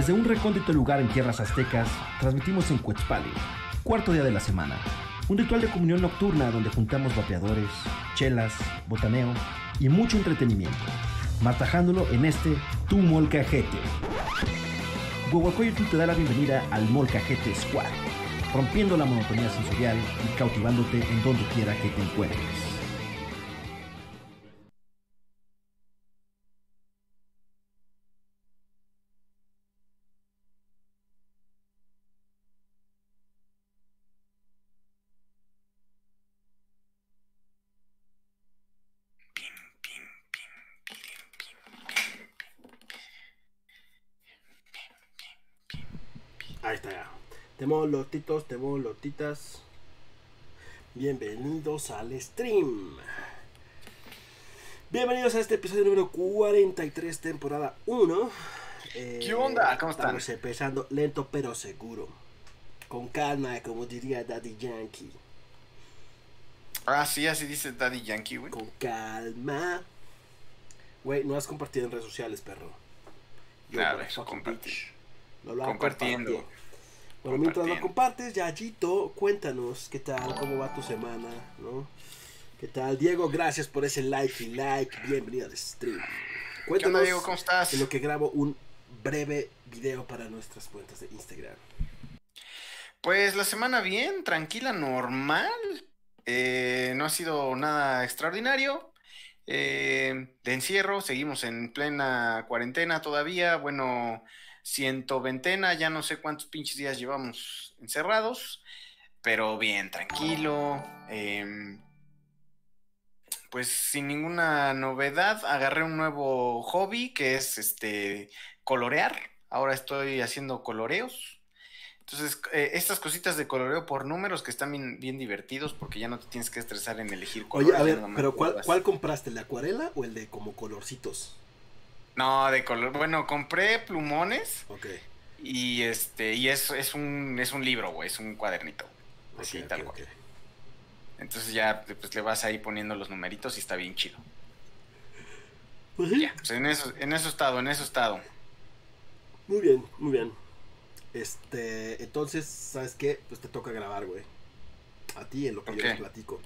Desde un recóndito lugar en tierras aztecas, transmitimos en Cuetzpale, cuarto día de la semana. Un ritual de comunión nocturna donde juntamos vapeadores, chelas, botaneo y mucho entretenimiento, martajándolo en este Tu Molcajete. Huehuacoyotl te da la bienvenida al Molcajete Squad, rompiendo la monotonía sensorial y cautivándote en donde quiera que te encuentres. Temolotitos, temolotitas. Bienvenidos al stream. Bienvenidos a este episodio número 43, temporada 1. Eh, ¿Qué onda? ¿Cómo están? Estamos empezando lento pero seguro. Con calma, como diría Daddy Yankee. Ah, sí, así dice Daddy Yankee, güey. Con calma. Güey, no has compartido en redes sociales, perro. Yo, güey, eso compartir. No lo Compartiendo. Bueno, mientras lo compartes, Yayito, cuéntanos qué tal, cómo va tu semana, ¿no? ¿Qué tal? Diego, gracias por ese like y like. Bienvenido al stream. ¿Qué Cuéntanos onda, Diego? ¿Cómo estás? en lo que grabo un breve video para nuestras cuentas de Instagram. Pues la semana bien, tranquila, normal. Eh, no ha sido nada extraordinario. Eh, de encierro, seguimos en plena cuarentena todavía. Bueno, ciento ventena, ya no sé cuántos pinches días llevamos encerrados. Pero bien, tranquilo. em, pues sin ninguna novedad, agarré un nuevo hobby que es este colorear. Ahora estoy haciendo coloreos. Entonces, eh, estas cositas de coloreo por números que están bien, bien divertidos porque ya no te tienes que estresar en elegir colores. Oye, a ver, pero ¿cuál. ¿cuál compraste? ¿El de acuarela o el de como colorcitos? No, de color. Bueno, compré plumones Ok. y este y es, es un es un libro, güey, es un cuadernito. Así, tal cual. Entonces ya pues, le vas ahí poniendo los numeritos y está bien chido. Pues. Ya, pues en eso, en eso estado, en eso estado. Muy bien, muy bien. Este, entonces, ¿sabes qué? Pues te toca grabar, güey. A ti en lo que yo les platico.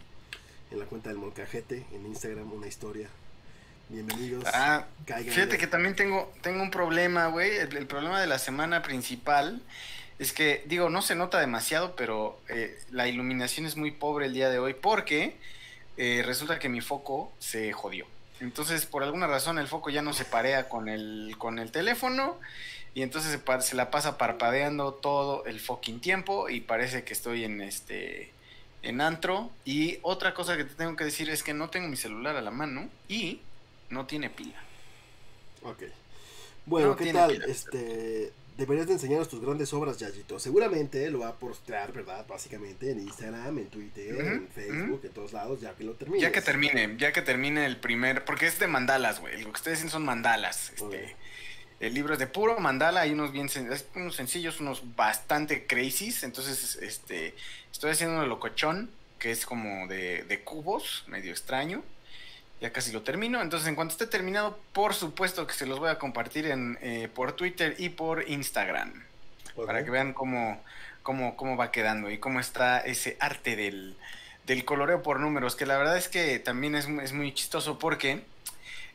En la cuenta del Molcajete, en Instagram, una historia. Bienvenidos. Ah, cáiganle. Fíjate que también tengo, tengo un problema, güey. El, el problema de la semana principal es que, digo, no se nota demasiado, pero eh, la iluminación es muy pobre el día de hoy porque eh, resulta que mi foco se jodió. Entonces, por alguna razón, el foco ya no se parea con el, con el teléfono y entonces se, se la pasa parpadeando todo el fucking tiempo y parece que estoy en este en antro. Y otra cosa que te tengo que decir es que no tengo mi celular a la mano y no tiene pila. Ok. Bueno, No ¿qué tal? pila. Este, deberías de enseñarnos tus grandes obras, Yayito. Seguramente lo va a postear, ¿verdad? Básicamente en Instagram, en Twitter, en Facebook, en todos lados, ya que lo termines. Ya que termine, ya que termine el primer, porque es de mandalas, güey. Lo que ustedes dicen son mandalas. Este. El libro es de puro mandala, hay unos bien sen- unos sencillos, unos bastante crazies. Entonces, este, estoy haciendo uno locochón, que es como de, de cubos, medio extraño. Ya casi lo termino. Entonces, en cuanto esté terminado, por supuesto que se los voy a compartir en, eh, por Twitter y por Instagram. Para que vean cómo, cómo, cómo va quedando y cómo está ese arte del, del coloreo por números, que la verdad es que también es, es muy chistoso porque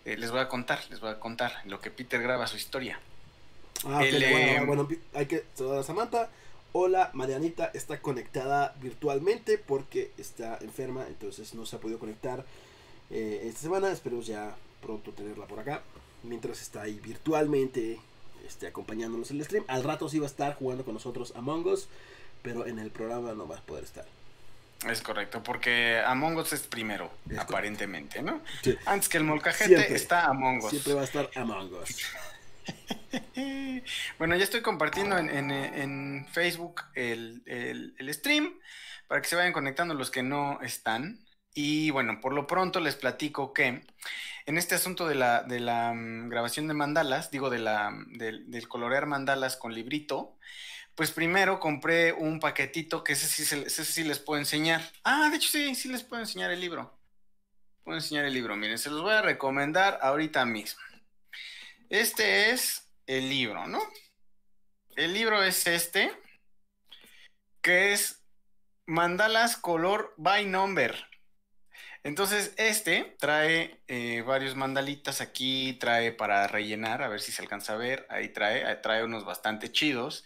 eh, les voy a contar, les voy a contar lo que Peter graba su historia. Ah, ok, El, bueno, eh, bueno, bueno, hay que saludar a Samantha. Hola, Marianita está conectada virtualmente porque está enferma, entonces no se ha podido conectar eh, esta semana. Esperemos ya pronto tenerla por acá. Mientras está ahí virtualmente este, acompañándonos en el stream. Al rato sí va a estar jugando con nosotros Among Us, pero en el programa no va a poder estar. Es correcto, porque Among Us es primero, Es correcto. aparentemente, ¿no? Sí, Antes que el molcajete Siempre. está Among Us. siempre va a estar Among Us. Bueno, ya estoy compartiendo en, en- en Facebook el, el- el stream para que se vayan conectando los que no están. Y bueno, por lo pronto les platico que en este asunto de la, de la mm, grabación de mandalas, digo, de la, del, del colorear mandalas con librito, pues primero compré un paquetito que ese sí, se- ese sí les puedo enseñar. Ah, de hecho sí, sí les puedo enseñar el libro. Puedo enseñar el libro, miren, se los voy a recomendar ahorita mismo. Este es el libro, ¿no? El libro es este, que es Mandalas Color by Number. Entonces, este trae eh, varios mandalitas aquí, trae para rellenar, a ver si se alcanza a ver, ahí trae, trae unos bastante chidos.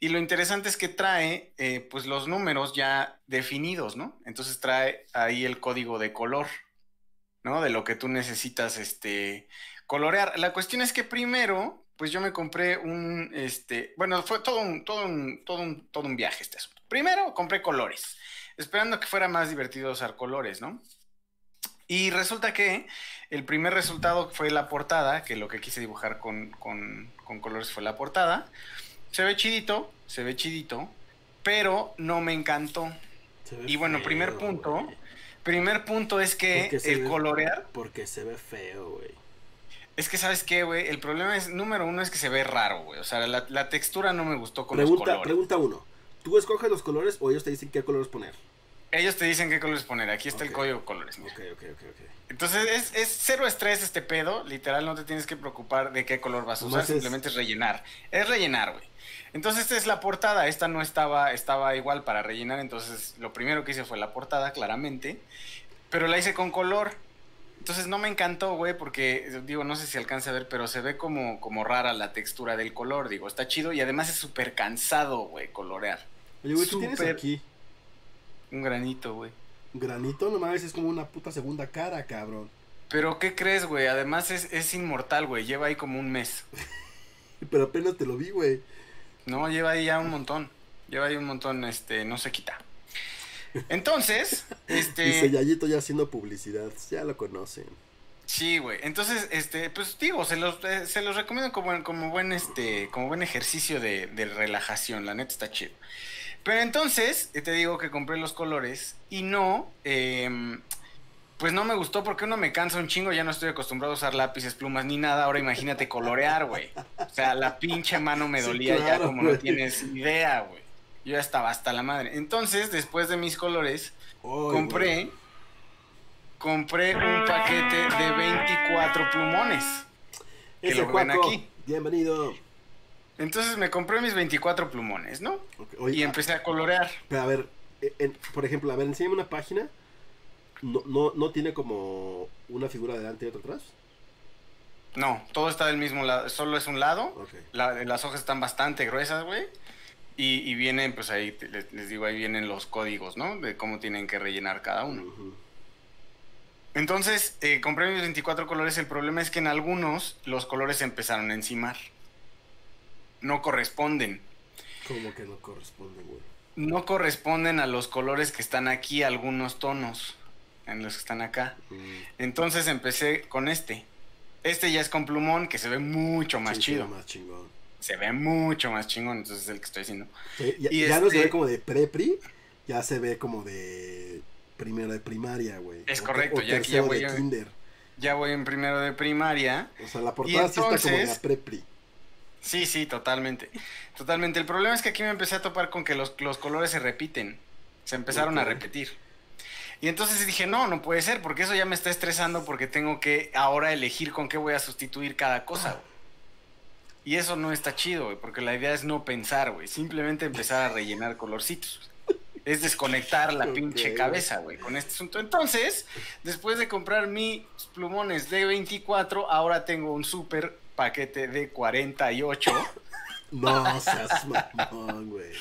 Y lo interesante es que trae, eh, pues, los números ya definidos, ¿no? Entonces trae ahí el código de color, ¿no? De lo que tú necesitas, este, colorear. La cuestión es que primero, pues yo me compré un, este, bueno, fue todo un, todo un, todo un, todo un viaje este asunto. Primero compré colores, esperando que fuera más divertido usar colores, ¿no? Y resulta que el primer resultado fue la portada, que lo que quise dibujar con, colores fue la portada. Se ve chidito, se ve chidito, pero no me encantó. Y bueno, primer punto, primer punto es que el colorear... Porque se ve feo, güey. Es que, ¿sabes qué, güey? El problema es, número uno, es que se ve raro, güey. O sea, la, textura no me gustó con los colores. Pregunta uno. ¿Tú escoges los colores o ellos te dicen qué colores poner? Ellos te dicen qué colores poner. Aquí está el código de colores. Ok, ok, ok, Entonces es, es, cero estrés este pedo. Literal, no te tienes que preocupar de qué color vas a usar. Simplemente es rellenar. Es rellenar, güey. Entonces esta es la portada. Esta no estaba, estaba igual para rellenar. Entonces lo primero que hice fue la portada, claramente. Pero la hice con color. Entonces no me encantó, güey, porque digo, no sé si alcanza a ver, pero se ve como, como rara la textura del color. Digo, está chido y además es súper cansado, güey, colorear. Oye, güey, ¿tú tienes aquí? Un granito, güey. Granito nomás es como una puta segunda cara, cabrón. Pero, ¿qué crees, güey? Además es, es inmortal, güey. Lleva ahí como un mes. Pero apenas te lo vi, güey. No, lleva ahí ya un montón. Lleva ahí un montón, este, no se quita. Entonces, este. Dice Yayito ya haciendo publicidad, ya lo conocen. Sí, güey. Entonces, este, pues digo, se los, eh, se los recomiendo como, como buen, este, como buen ejercicio de, de relajación. La neta está chido. Pero entonces, eh, te digo que compré los colores y no, em, pues no me gustó porque uno me cansa un chingo, ya no estoy acostumbrado a usar lápices, plumas ni nada, ahora imagínate colorear, güey. O sea, la pinche mano me dolía ya como no tienes idea, güey. Yo ya estaba hasta la madre. Entonces, después de mis colores, compré, compré un paquete de 24 plumones. Que lo ven aquí. Bienvenido. Entonces me compré mis 24 plumones, ¿no? y empecé a colorear. Pero a ver, eh, por ejemplo, a ver, enséñame una página. No, no, ¿No tiene como una figura delante y otra atrás? No, todo está del mismo lado, solo es un lado. las hojas están bastante gruesas, güey. Y, vienen, pues ahí, les, digo, ahí vienen los códigos, ¿no? De cómo tienen que rellenar cada uno. Entonces, eh, compré mis 24 colores. El problema es que en algunos los colores empezaron a encimar no corresponden. ¿Cómo que no corresponden, güey? No corresponden a los colores que están aquí, algunos tonos en los que están acá. Mm. Entonces empecé con este. Este ya es con plumón, que se ve mucho más chido. más chingón. Se ve mucho más chingón, entonces es el que estoy haciendo. ya, y ya no se ve este como de prepri, ya se ve como de primero de primaria, güey. Es correcto, ya ya voy de kinder. Ya voy en primero de primaria. O sea, la portada sí está como de prepri. Sí, sí, totalmente. Totalmente. El problema es que aquí me empecé a topar con que los, colores se repiten. Se empezaron a repetir. Y entonces dije, no, no puede ser, porque eso ya me está estresando porque tengo que ahora elegir con qué voy a sustituir cada cosa. Y eso no está chido, porque la idea es no pensar, güey. Simplemente empezar a rellenar colorcitos. Es desconectar la pinche cabeza, güey, con este asunto. Entonces, después de comprar mis plumones de 24, ahora tengo un súper paquete de 48. No seas mamón, güey.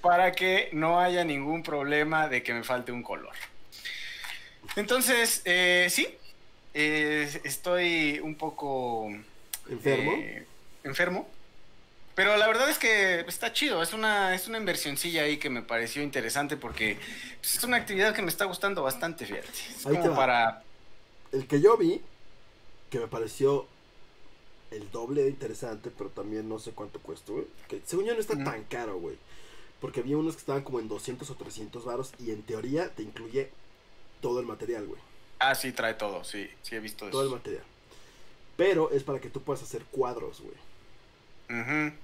Para que no haya ningún problema de que me falte un color. Entonces, eh, sí, eh, estoy un poco... ¿Enfermo? Eh, enfermo. Pero la verdad es que está chido, es una, es una inversioncilla ahí que me pareció interesante porque pues, es una actividad que me está gustando bastante, fíjate. Es como para... El que yo vi, que me pareció el doble de interesante, pero también no sé cuánto cuesta, güey. Que según yo no está tan caro, güey. Porque había unos que estaban como en 200 o 300 varos y en teoría te incluye todo el material, güey. Ah, sí, trae todo, sí, sí he visto eso. Todo el material. Pero es para que tú puedas hacer cuadros, güey. Ajá.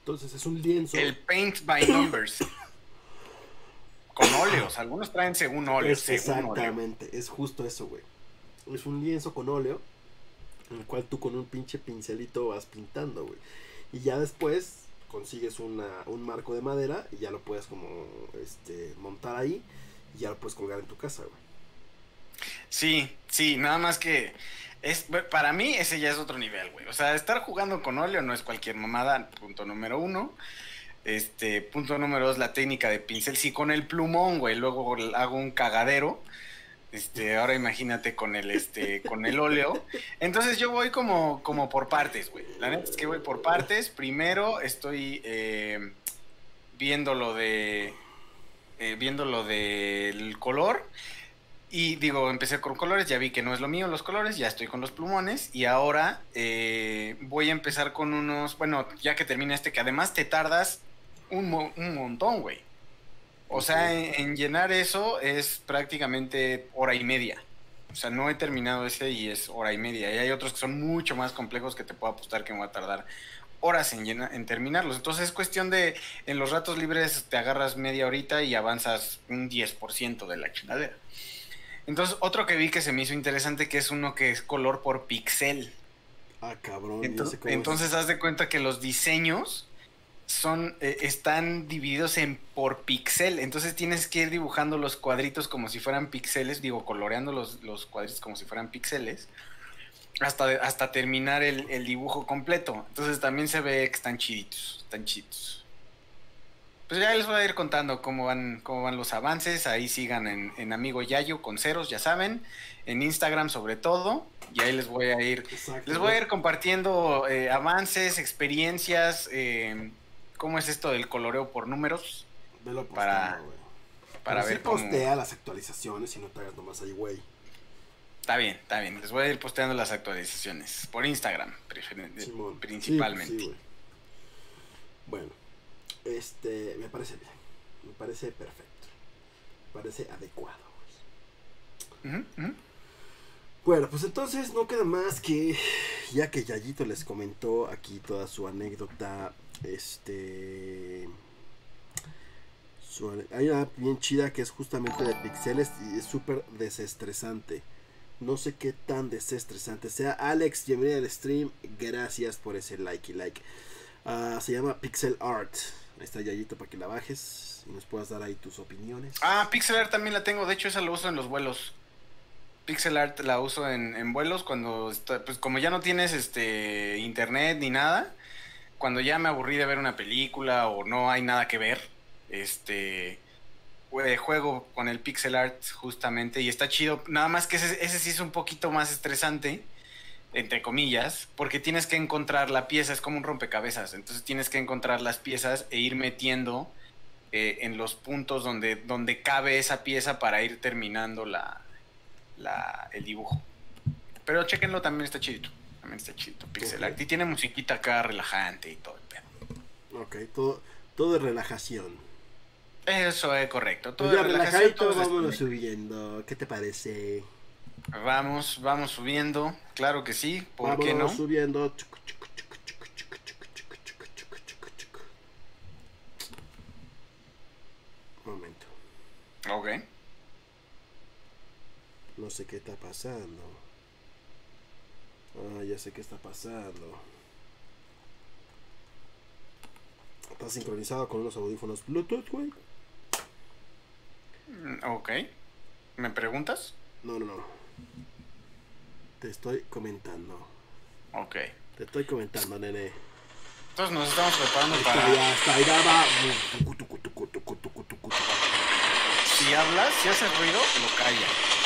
Entonces es un lienzo. El paint by numbers. Con óleos, algunos traen según óleos. exactamente, es justo eso, güey. Es un lienzo con óleo En el cual tú con un pinche pincelito vas pintando, güey. Y ya después consigues una, un marco de madera y ya lo puedes como este montar ahí y ya lo puedes colgar en tu casa, güey. Sí, sí, nada más que es para mí ese ya es otro nivel, güey. O sea, estar jugando con óleo no es cualquier mamada, punto número uno. Este, punto número dos, la técnica de pincel. Sí, con el plumón, güey, luego hago un cagadero. Este, ahora imagínate con el este, con el óleo. Entonces yo voy como, como por partes, güey. La neta es que voy por partes. Primero estoy eh, viendo lo de. Eh, viendo lo del color. Y digo, empecé con colores, ya vi que no es lo mío los colores, ya estoy con los plumones y ahora eh, voy a empezar con unos, bueno, ya que termina este, que además te tardas un, un montón, güey. O sea, en, llenar eso es prácticamente hora y media. O sea, no he terminado ese y es hora y media. Y hay otros que son mucho más complejos que te puedo apostar que me va a tardar horas en, en terminarlos. Entonces es cuestión de, en los ratos libres te agarras media horita y avanzas un 10% de la chingadera. Entonces, otro que vi que se me hizo interesante que es uno que es color por pixel. Ah, cabrón. Entonces, entonces haz de cuenta que los diseños son eh, están divididos en por pixel. Entonces tienes que ir dibujando los cuadritos como si fueran píxeles, digo, coloreando los, los cuadritos como si fueran píxeles. Hasta, hasta terminar el, el, dibujo completo. Entonces también se ve que están chiditos, están chiditos. Pues ya les voy a ir contando cómo van, cómo van los avances. Ahí sigan en, Amigo Yayo con ceros, ya saben. En Instagram sobre todo. Y ahí les voy a ir. Les voy a ir compartiendo eh, avances, experiencias. Eh, cómo es esto del coloreo por números. Velo para, para ver cómo... postea las actualizaciones y no te hagas nomás ahí, güey. Está bien, está bien. Les voy a ir posteando las actualizaciones por Instagram, principalmente. bueno. Este, me parece bien. Me parece perfecto. Me parece adecuado. Bueno, pues entonces no queda más que, ya que Yayito les comentó aquí toda su anécdota, este... hay una bien chida que es justamente de pixeles y es súper desestresante. No sé qué tan desestresante sea. Alex, bienvenido al stream. Gracias por ese like y like. Ah, se llama Pixel Art. Ahí está Yayito para que la bajes y nos puedas dar ahí tus opiniones. Ah, Pixel Art también la tengo, de hecho esa la uso en los vuelos. Pixel Art la uso en, vuelos cuando, pues como ya no tienes este internet ni nada, cuando ya me aburrí de ver una película o no hay nada que ver, este juego con el pixel art justamente y está chido. Nada más que ese, sí es un poquito más estresante entre comillas, porque tienes que encontrar la pieza, es como un rompecabezas, entonces tienes que encontrar las piezas e ir metiendo eh, en los puntos donde, donde cabe esa pieza para ir terminando la, la, el dibujo. Pero chequenlo, también está chido, también está chido, pixel art, y tiene musiquita acá relajante y todo el pedo. Ok, todo, todo es relajación. Eso es correcto. Todo pues ya relajadito, vámonos subiendo. ¿Qué te parece? Vamos, vamos subiendo, claro que sí, ¿por qué no? subiendo. Momento. Ok. No sé qué está pasando. Ah, ya sé qué está pasando. Está sincronizado con unos audífonos Bluetooth, güey. Mm, ok. ¿Me preguntas? No, no, no. Te estoy comentando. Ok. Te estoy comentando, nene. Entonces nos estamos preparando para. Ya, está, ya va. Si hablas, si haces ruido, lo calla.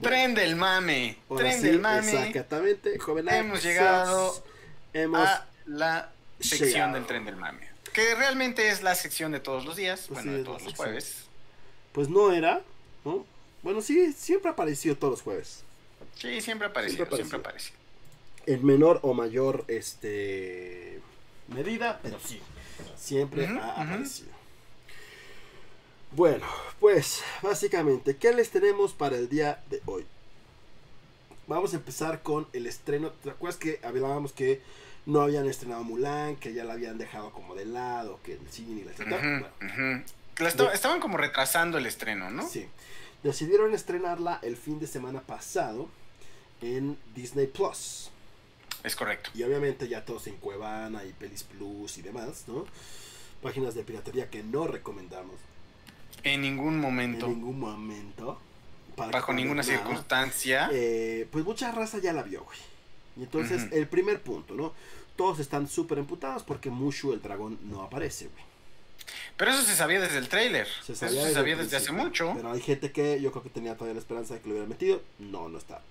Tren del mame. Tren del mame. Exactamente, joven. Hemos llegado Hemos a la sección del tren del mame. Que realmente es la sección de todos los días, pues bueno, de todos los jueves. Pues no era, ¿no? Bueno, sí, siempre ha aparecido todos los jueves. Sí, siempre ha aparecido, siempre, aparecido. En menor o mayor este medida, pero sí, siempre ha aparecido. Bueno, pues básicamente, ¿qué les tenemos para el día de hoy? Vamos a empezar con el estreno. ¿Te acuerdas que hablábamos que no habían estrenado Mulan, que ya la habían dejado como de lado, que el cine y la esta- estaban como retrasando el estreno, ¿no? Sí. Decidieron estrenarla el fin de semana pasado en Disney Plus. Es correcto. Y obviamente ya todos en Cuevana y Pelis Plus y demás, ¿no? Páginas de piratería que no recomendamos En ningún momento, en ningún momento. para bajo ninguna nada. circunstancia. Eh, pues mucha raza ya la vio, güey. Y entonces, el primer punto, ¿no? Todos están súper emputados porque Mushu el dragón no aparece, güey. Pero eso se sabía desde el tráiler. Se Eso sabía se desde sabía el desde hace mucho. Pero hay gente que yo creo que tenía todavía la esperanza de que lo hubieran metido. No, no está.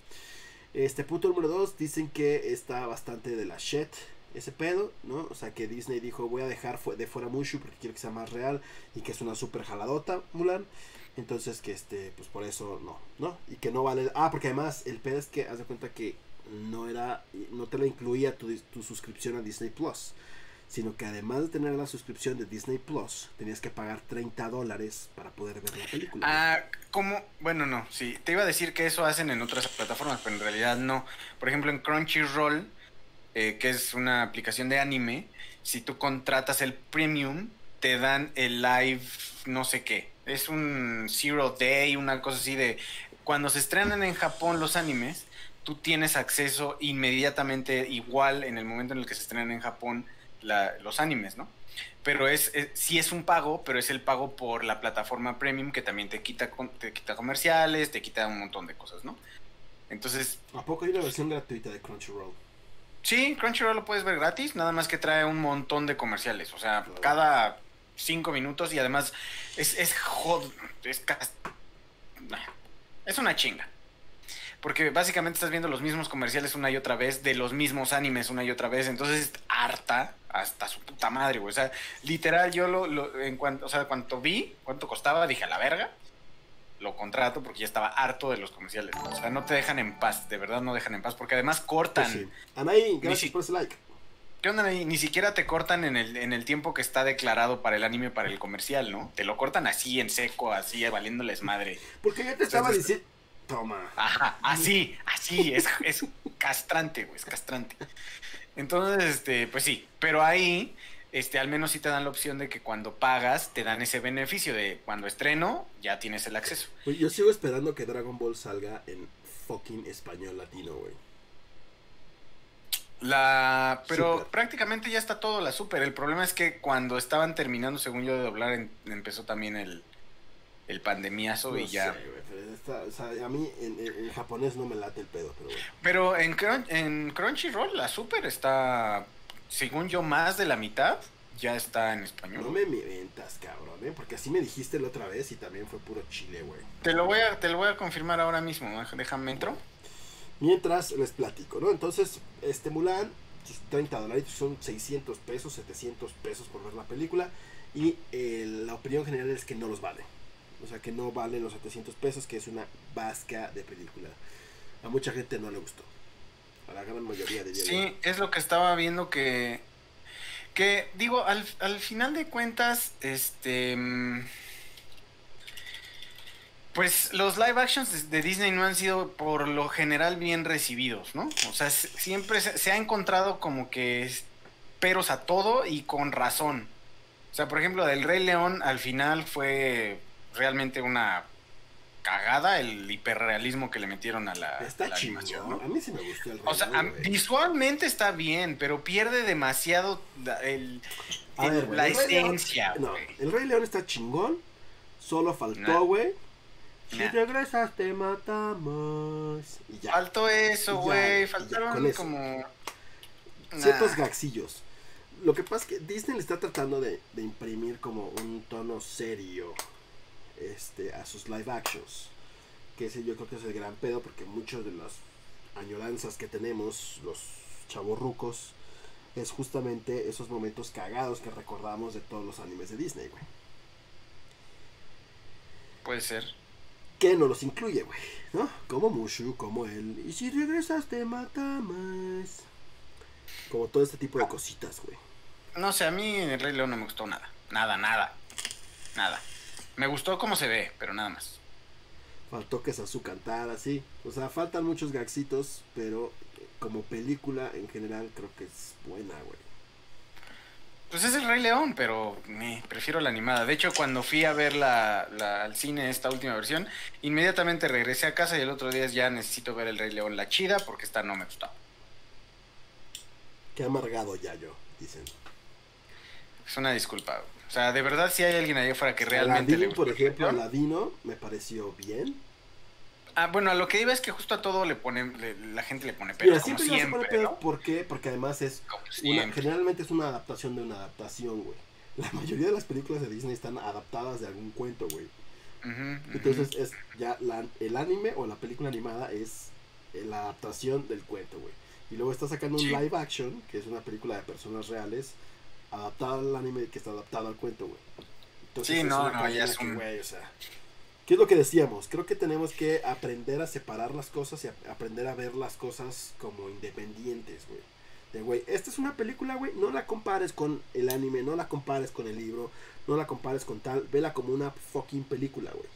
Este punto número dos, dicen que está bastante de la shit ese pedo, ¿no? O sea que Disney dijo voy a dejar de fuera Mushu porque quiero que sea más real y que es una super jaladota, Mulan. Entonces que este, pues por eso no, ¿no? Y que no vale... Ah, porque además el pedo es que haz de cuenta que no era, no te la incluía tu, tu suscripción a Disney Plus. Sino que además de tener la suscripción de Disney Plus, tenías que pagar 30 dólares para poder ver la película. Ah, como, bueno, no, sí, te iba a decir que eso hacen en otras plataformas, pero en realidad no. Por ejemplo, en Crunchyroll, eh, que es una aplicación de anime, si tú contratas el premium, te dan el live no sé qué. Es un zero day, una cosa así de... Cuando se estrenan en Japón los animes, tú tienes acceso inmediatamente igual en el momento en el que se estrenan en Japón los animes, ¿no? Pero es, es- sí es un pago, pero es el pago por la plataforma premium que también te quita, te quita comerciales, te quita un montón de cosas, ¿no? Entonces, ¿A poco hay una versión gratuita de Crunchyroll? Sí, Crunchyroll lo puedes ver gratis, nada más que trae un montón de comerciales, o sea, Claro. cada cinco minutos y además es, es jod- es, es una chinga. Porque básicamente estás viendo los mismos comerciales una y otra vez, de los mismos animes una y otra vez, entonces harta hasta su puta madre, güey. O sea, literal, yo lo, lo- en cuanto, o sea, cuanto vi cuánto costaba, dije a la verga, lo contrato porque ya estaba harto de los comerciales. O sea, no te dejan en paz, de verdad no dejan en paz, porque además cortan. Pues sí. Anaí, gracias si- por ese like. ¿Qué onda ahí? Ni siquiera te cortan en el, en el tiempo que está declarado para el anime, para el comercial, ¿no? Te lo cortan así, en seco, así, valiéndoles madre. Porque yo te estaba Entonces- diciendo... Toma. Ajá, así, así, es, es castrante, güey, es castrante. Entonces, este, pues sí, pero ahí, este, al menos sí te dan la opción de que cuando pagas, te dan ese beneficio de cuando estreno, ya tienes el acceso. Güey, Yo sigo esperando que Dragon Ball salga en fucking español latino, güey. La, pero Super. prácticamente ya está todo la super. El problema es que cuando estaban terminando, según yo, de doblar, en- empezó también el, el pandemiazo No y ya. sé, está- o sea, a mí en, en- en japonés no me late el pedo, pero bueno. Pero en, en Crunchyroll la super está, según yo, más de la mitad ya está en español. No me mientas, cabrón, ¿eh? Porque así me dijiste la otra vez y también fue puro chile, güey. Te lo voy a, te lo voy a confirmar ahora mismo. ¿no? Déjame entro. Mientras les platico, ¿no? Entonces, este Mulan, sus 30 dólares son 600 pesos, 700 pesos por ver la película. Y eh, la opinión general es que no los vale. O sea, que no valen los 700 pesos, que es una vasca de película. A mucha gente no le gustó. A la gran mayoría yo. Sí, es lo que estaba viendo que. Que, digo, al, al final de cuentas, este. mm, Pues los live actions de Disney no han sido por lo general bien recibidos, ¿no? O sea, siempre se, se ha encontrado como que peros a todo y con razón. O sea, por ejemplo, del Rey León al final fue realmente una cagada el hiperrealismo que le metieron a la, Está a la chingón. animación, ¿no? A mí sí me gustó el O sea, a- León, visualmente está bien, pero pierde demasiado el, el- ver, la el León- esencia. No, güey. el Rey León está chingón. Solo faltó, güey. Si Nah. regresas, te matamos. Y ya. Faltó eso, güey. Faltaron eso. como. Ciertos Nah. gaxillos. Lo que pasa es que Disney le está tratando de, de imprimir como un tono serio este, a sus live actions. Que ese yo creo que es el gran pedo porque muchas de las añoranzas que tenemos, los chavorrucos, es justamente esos momentos cagados que recordamos de todos los animes de Disney, güey. Puede ser. que no los incluye, güey, ¿no? Como Mushu, como él. Y si regresas te matamos. Como todo este tipo de cositas, güey. No sé, a mí el Rey León no me gustó nada. Nada, nada. Nada. Me gustó cómo se ve, pero nada más. Faltó que su cantar así. O sea, faltan muchos gaxitos, pero como película en general creo que es buena, güey. Pues es el Rey León, pero me prefiero la animada. De hecho, cuando fui a ver la, la- al cine esta última versión, inmediatamente regresé a casa y el otro día ya necesito ver el Rey León la chida porque esta no me gustaba. Qué amargado ya yo, dicen. Es una disculpa. O sea, de verdad si hay alguien allá afuera que realmente le Aladdin, gustó por ejemplo. Aladino me pareció bien. Ah, bueno, a lo que iba es que justo a todo le ponen, le- la gente le pone Mira, pero como siempre, le siempre. Porque además es una, siempre. generalmente es una adaptación de una adaptación, güey. La mayoría de las películas de Disney están adaptadas de algún cuento, güey. Entonces es ya la- el anime o la película animada es eh, la adaptación del cuento, güey. Y luego está sacando un live action, que es una película de personas reales, adaptada al anime que está adaptado al cuento, güey. Entonces Sí, no, no, ya es un- güey, o sea, ¿Qué es lo que decíamos? Creo que tenemos que aprender a separar las cosas y a- aprender a ver las cosas como independientes, güey. De, güey, esta es una película, güey, no la compares con el anime, no la compares con el libro, no la compares con tal, vela como una fucking película, güey.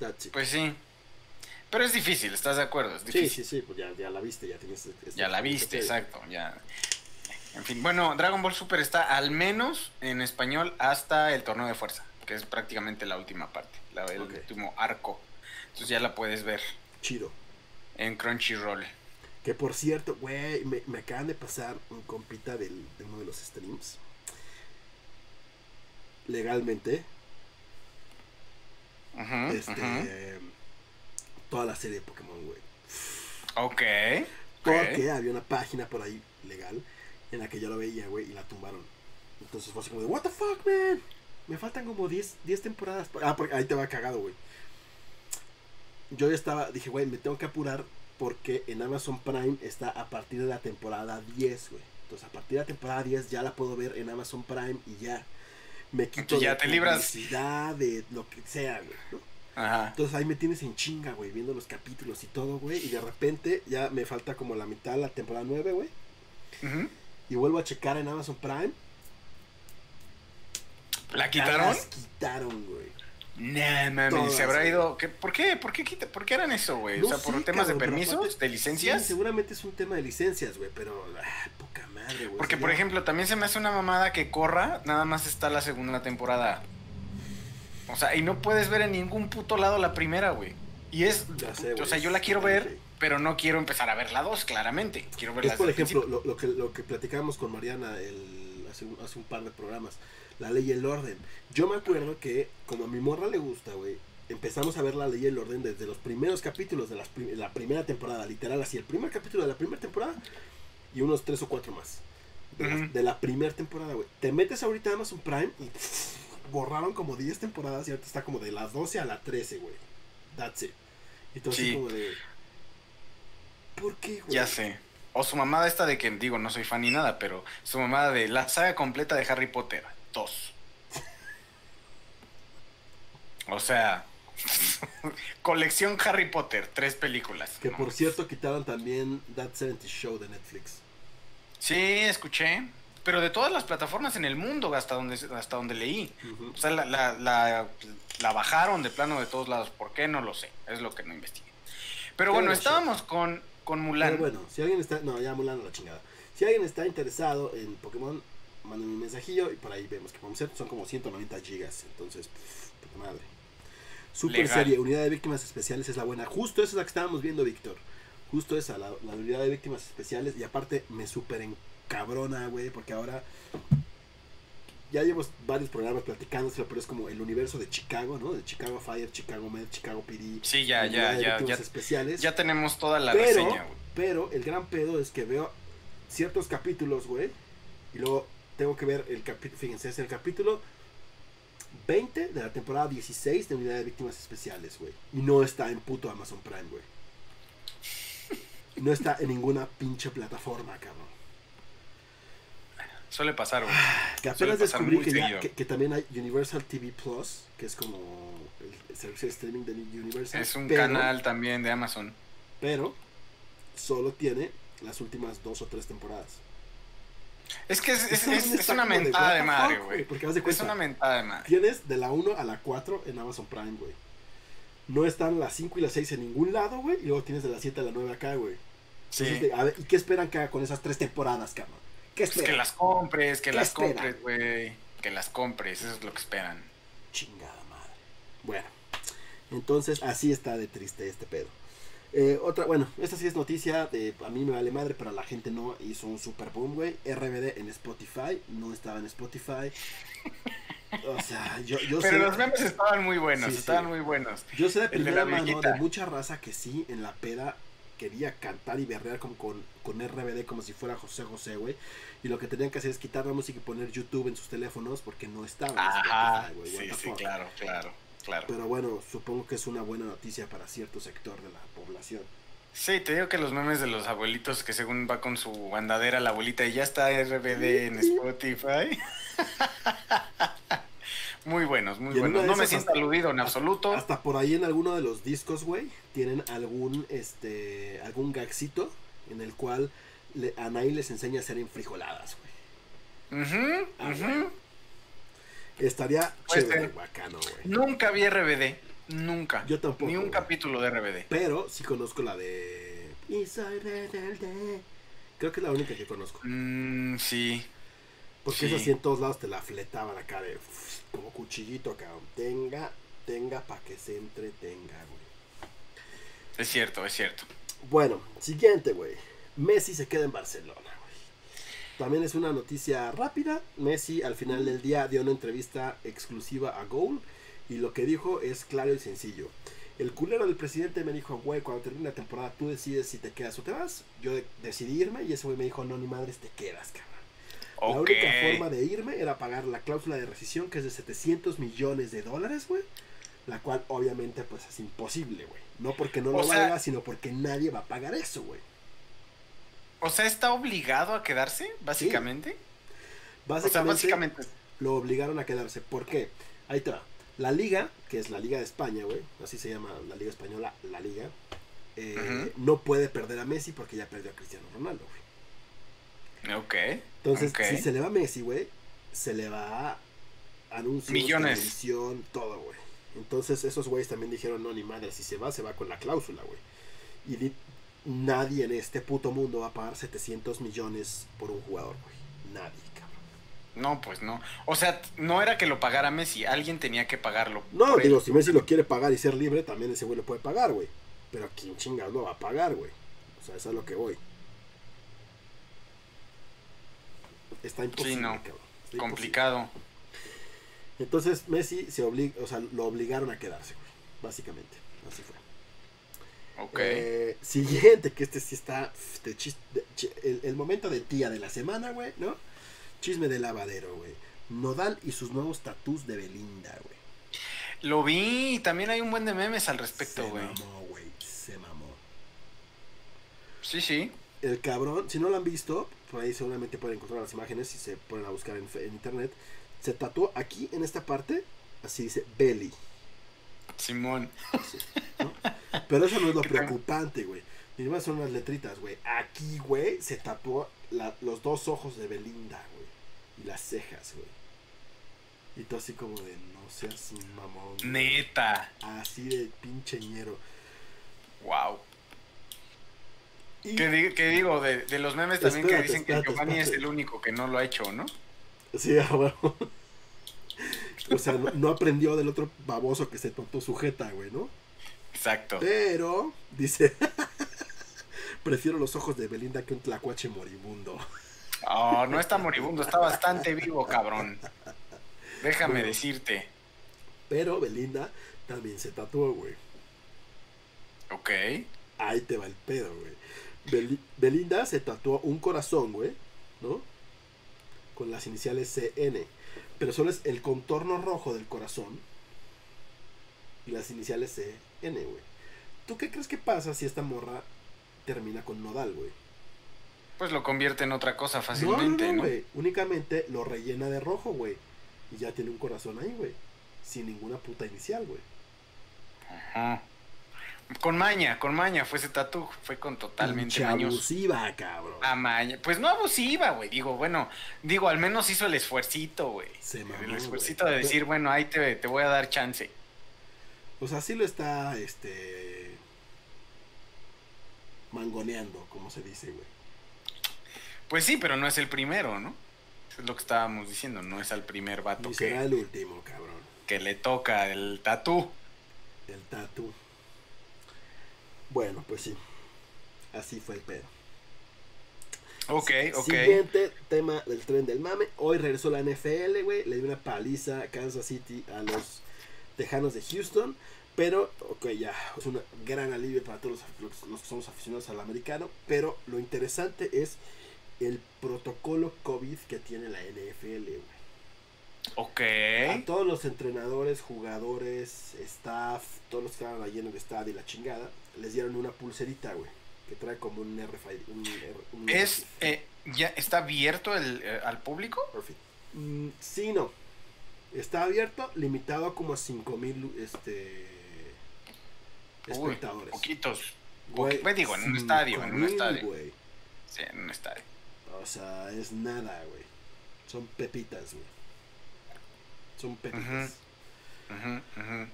That's it. Pues sí. Pero es difícil, ¿estás de acuerdo? Es sí, difícil. sí, sí, pues ya, ya la viste, ya tienes... este- Ya la este- viste, este- exacto, ya. En fin, bueno, Dragon Ball Super está al menos en español hasta el torneo de fuerza, que es prácticamente la última parte, la, el último arco. Entonces ya la puedes ver Chido. en Crunchyroll. Que por cierto, güey, me, me acaban de pasar un compita del, de uno de los streams. Legalmente, Ujú, este, ujú. toda la serie de Pokémon, güey. Ok. Porque había una página por ahí legal en la que yo lo veía, güey, y la tumbaron. Entonces fue así como de, ¿What the fuck, man? Me faltan como 10, 10 temporadas. por-". Ah, porque ahí te va cagado, güey. Yo ya estaba, dije, güey, me tengo que apurar porque en Amazon Prime está a partir de la temporada 10, güey. Entonces a partir de la temporada 10 ya la puedo ver en Amazon Prime y ya. Me quito Entonces ya de te libras. de lo que sea, güey. ¿no? Ajá. Entonces ahí me tienes en chinga, güey, viendo los capítulos y todo, güey. Y de repente ya me falta como la mitad de la temporada 9, güey. Ujú. Y vuelvo a checar en Amazon Prime. ¿La quitaron? las quitaron, güey. Nah, mami, Todas, se habrá ido. ¿Qué- ¿Por qué? ¿Por qué, quita- ¿Por qué eran eso, güey? No o sea, por sé, temas de cabrón, permisos, aparte- de licencias. Sí, seguramente es un tema de licencias, güey, pero. Ah, poca madre, güey. Porque, por ya- ejemplo, también se me hace una mamada que corra, nada más está la segunda temporada. O sea, y no puedes ver en ningún puto lado la primera, güey. Y es, sé, o sea, yo la quiero ver. Pero no quiero empezar a ver la dos, claramente. Quiero verla Es por ejemplo lo, lo que, lo que platicábamos con Mariana el, hace, un, hace un par de programas. La ley y el orden. Yo me acuerdo que, como a mi morra le gusta, güey, empezamos a ver la ley y el orden desde los primeros capítulos de las prim- la primera temporada, literal, así, el primer capítulo de la primera temporada y unos tres o cuatro más. De, la- Ujú. de la primera temporada, güey. Te metes ahorita a Amazon Prime y pff, borraron como 10 temporadas y ahorita está como de las 12 a la 13, güey. That's it. Así Sí. como de... ¿Por qué, güey? Ya sé. O su mamada esta de que, digo, no soy fan ni nada, pero su mamada de la saga completa de Harry Potter. Dos. O sea, colección Harry Potter, tres películas. Que No. por cierto quitaron también That 70 Show de Netflix. Sí, escuché. Pero de todas las plataformas en el mundo, hasta donde, hasta donde leí. O sea, la, la, la- la bajaron de plano de todos lados. ¿Por qué? No lo sé. Es lo que no investigué. Pero bueno, estábamos con, con Mulan. Pero bueno, si alguien está. No, ya Mulan a la chingada. Si alguien está interesado en Pokémon, mándenme un mensajillo y por ahí vemos que vamos a hacer. Son como 190 gigas. Entonces, pff, puta madre. Super Legal. serie, unidad de víctimas especiales es la buena. Justo esa es la que estábamos viendo, Víctor. Justo esa, la, la unidad de víctimas especiales. Y aparte, me super encabrona, güey, porque ahora. Ya llevamos varios programas platicándoselo, pero es como el universo de Chicago, ¿no? De Chicago Fire, Chicago Med, Chicago PD. Sí, ya, ya, ya, ya, especiales. ya tenemos toda la pero, reseña, güey. pero el gran pedo es que veo ciertos capítulos, güey. Y luego tengo que ver el capítulo, fíjense, es el capítulo 20 de la temporada 16 de Unidad de Víctimas Especiales, güey. Y no está en puto Amazon Prime, güey. No está en ninguna pinche plataforma, cabrón. Suele pasar, güey. Que Suele apenas descubrí que, ya- que, que también hay Universal TV Plus, que es como el servicio de streaming de Universal. Es un pero- canal también de Amazon. Pero solo tiene las últimas dos o tres temporadas. Es que es, es, Está- es- es está una mentada de madre, güey. Porque haz de Es una mentada de madre. tienes de la 1 a la 4 en Amazon Prime, güey. No están las 5 y las 6 en ningún lado, güey. Y luego tienes de las 7 a la 9 acá, güey. Sí. Entonces, de- a ver, ¿y qué esperan que haga con esas tres temporadas, cabrón? ¿Qué Pues que las compres, que ¿Qué las compres, güey. Que las compres, eso es lo que esperan. Chingada madre. Bueno, entonces así está de triste este pedo. Eh, otra, bueno, esta sí es noticia de a mí me vale madre, pero la gente no hizo un super boom, güey. RBD en Spotify, no estaba en Spotify. O sea, yo, yo Pero sé, los memes estaban muy buenos, Sí, sí. estaban muy buenos. yo sé de de primera la mano de mucha raza que sí en la peda quería cantar y berrear como con, con RBD como si fuera José José, güey. Y lo que tenían que hacer es quitar la música y poner YouTube en sus teléfonos porque no estaba en Ajá, Spotify, güey. sí, sí, claro, claro, claro. Pero bueno, supongo que es una buena noticia para cierto sector de la población. Sí, te digo que los memes de los abuelitos que según va con su andadera la abuelita y ya está RBD en Spotify. muy buenos, muy buenos. No me siento aludido en absoluto. Hasta por ahí en alguno de los discos, güey, tienen algún este algún gagcito en el cual le, Anaí les enseña a hacer enfrijoladas, güey. Ujú, Ah, bueno. Estaría Puede chévere, bacano, güey. Nunca vi RBD, nunca. Yo tampoco, Ni un güey. capítulo de RBD. Pero sí conozco la de Y soy rebelde. Creo que es la única que conozco. Mm, sí. Porque Sí. esa sí en todos lados te la fletaban acá de como cuchillito, cabrón. Tenga, tenga para que se entretenga, güey. Es cierto, es cierto. Bueno, siguiente, güey. Messi se queda en Barcelona, güey. También es una noticia rápida. Messi al final del día dio una entrevista exclusiva a Goal y lo que dijo es claro y sencillo. El culero del presidente me dijo, güey, cuando termine la temporada tú decides si te quedas o te vas. Yo de- decidí irme y ese güey me dijo, no, ni madres, te quedas, cabrón. La única forma de irme era pagar la cláusula de rescisión que es de 700 millones de dólares, güey. La cual obviamente pues es imposible, güey. No porque no O lo sea- valga, sino porque nadie va a pagar eso, güey. O sea, está obligado a quedarse, básicamente. O sea, Básicamente, básicamente. lo obligaron a quedarse. ¿Por qué? Ahí te va. La liga, que es la Liga de España, güey, así se llama la Liga Española, la Liga, eh, no puede perder a Messi porque ya perdió a Cristiano Ronaldo, güey. Ok. Entonces, si se le va a Messi, güey, se le va a anuncios, Millones. televisión, todo, güey. Entonces, esos güeyes también dijeron, no, ni madre, si se va, se va con la cláusula, güey. Y di- nadie en este puto mundo va a pagar 700 millones por un jugador, güey. Nadie, cabrón. No, pues no. O sea, no era que lo pagara Messi, alguien tenía que pagarlo. No, él. digo, si Messi lo quiere pagar y ser libre, también ese güey lo puede pagar, güey. Pero ¿quién chingados lo va a pagar, güey? O sea, eso es a lo que voy. Está imposible, no. cabrón. Está imposible. Complicado. Entonces Messi se obliga, o sea, lo obligaron a quedarse, güey. Básicamente. Así fue. Ok. Eh, siguiente, que este sí está pf, de chis- de chi- el, el momento de tía de la semana, güey, ¿no? Chisme de lavadero, güey. Nodal y sus nuevos tatús de Belinda, güey. Lo vi y también hay un buen de memes al respecto, Se güey. mamó, güey. Se mamó. Sí, sí. El cabrón, si no lo han visto, por ahí seguramente pueden encontrar las imágenes si se ponen a buscar en, internet. Se tatuó aquí en esta parte, así dice Belly. Simón. así, ¿no? Pero eso no es lo preocupante, güey. Ni más son unas letritas, güey. Aquí, güey, se tatuó la- los dos ojos de Belinda, güey. Y las cejas, güey. Y tú así como de, no seas un mamón. güey". Neta. Así de pinche ñero. Wow. Y, ¿Qué, di- qué digo? De, de los memes también Espérate, que dicen espérate, que Giovanni es el único que no lo ha hecho, ¿no? Sí, bueno. O sea, no, no aprendió del otro baboso que se tatuó sujeta, güey, ¿no? Exacto. Pero, dice, prefiero los ojos de Belinda que un tlacuache moribundo. Oh, no está moribundo, está bastante vivo, cabrón. Déjame Bueno. decirte. Pero Belinda también se tatuó, güey. Ok. Ahí te va el pedo, güey. Beli- Belinda se tatuó un corazón, güey, ¿no? Con las iniciales CN. Pero solo es el contorno rojo del corazón y las iniciales CN, güey. ¿Tú qué crees que pasa si esta morra termina con nodal, güey? Pues lo convierte en otra cosa No, no, fácilmente, no, ¿no? güey. Únicamente lo rellena de rojo, güey. Y ya tiene un corazón ahí, güey. Sin ninguna puta inicial, güey. Ajá. Con maña, con maña fue ese tatu, fue con totalmente mañoso. abusiva, cabrón. A maña. Pues no abusiva, güey. Digo, bueno, digo, al menos hizo el esfuercito, güey. Se mamó, El esfuercito de decir, bueno, ahí te, te voy a dar chance. O sea, sí lo está, este... Mangoneando, como se dice, güey. Pues sí, pero no es el primero, ¿no? Eso es lo que estábamos diciendo, no es al primer vato Ni que, será el último, cabrón. que le toca el tatú. El tatu. Bueno, pues sí. Así fue el pedo. Ok, ok. Siguiente tema del tren del mame. Hoy regresó la NFL, güey. Le dio una paliza a Kansas City a los Tejanos de Houston. Pero, ok, ya, es un gran alivio para todos los, los que somos aficionados al americano. Pero lo interesante es el protocolo COVID que tiene la NFL, güey. Ok. A todos los entrenadores, jugadores, staff, todos los que estaban allí en el estadio y la chingada, les dieron una pulserita, güey. Que trae como un RFID. Un, un ¿Es, eh, ya está abierto el, eh, al público? Perfect. Mm, sí, no. Está abierto, limitado a como a 5000 este, Uy, espectadores. poquitos. Güey, Pues digo, en un estadio, en un 5000, estadio. güey. Sí, en un estadio. O sea, es nada, güey. Son pepitas, güey. Son pepitas.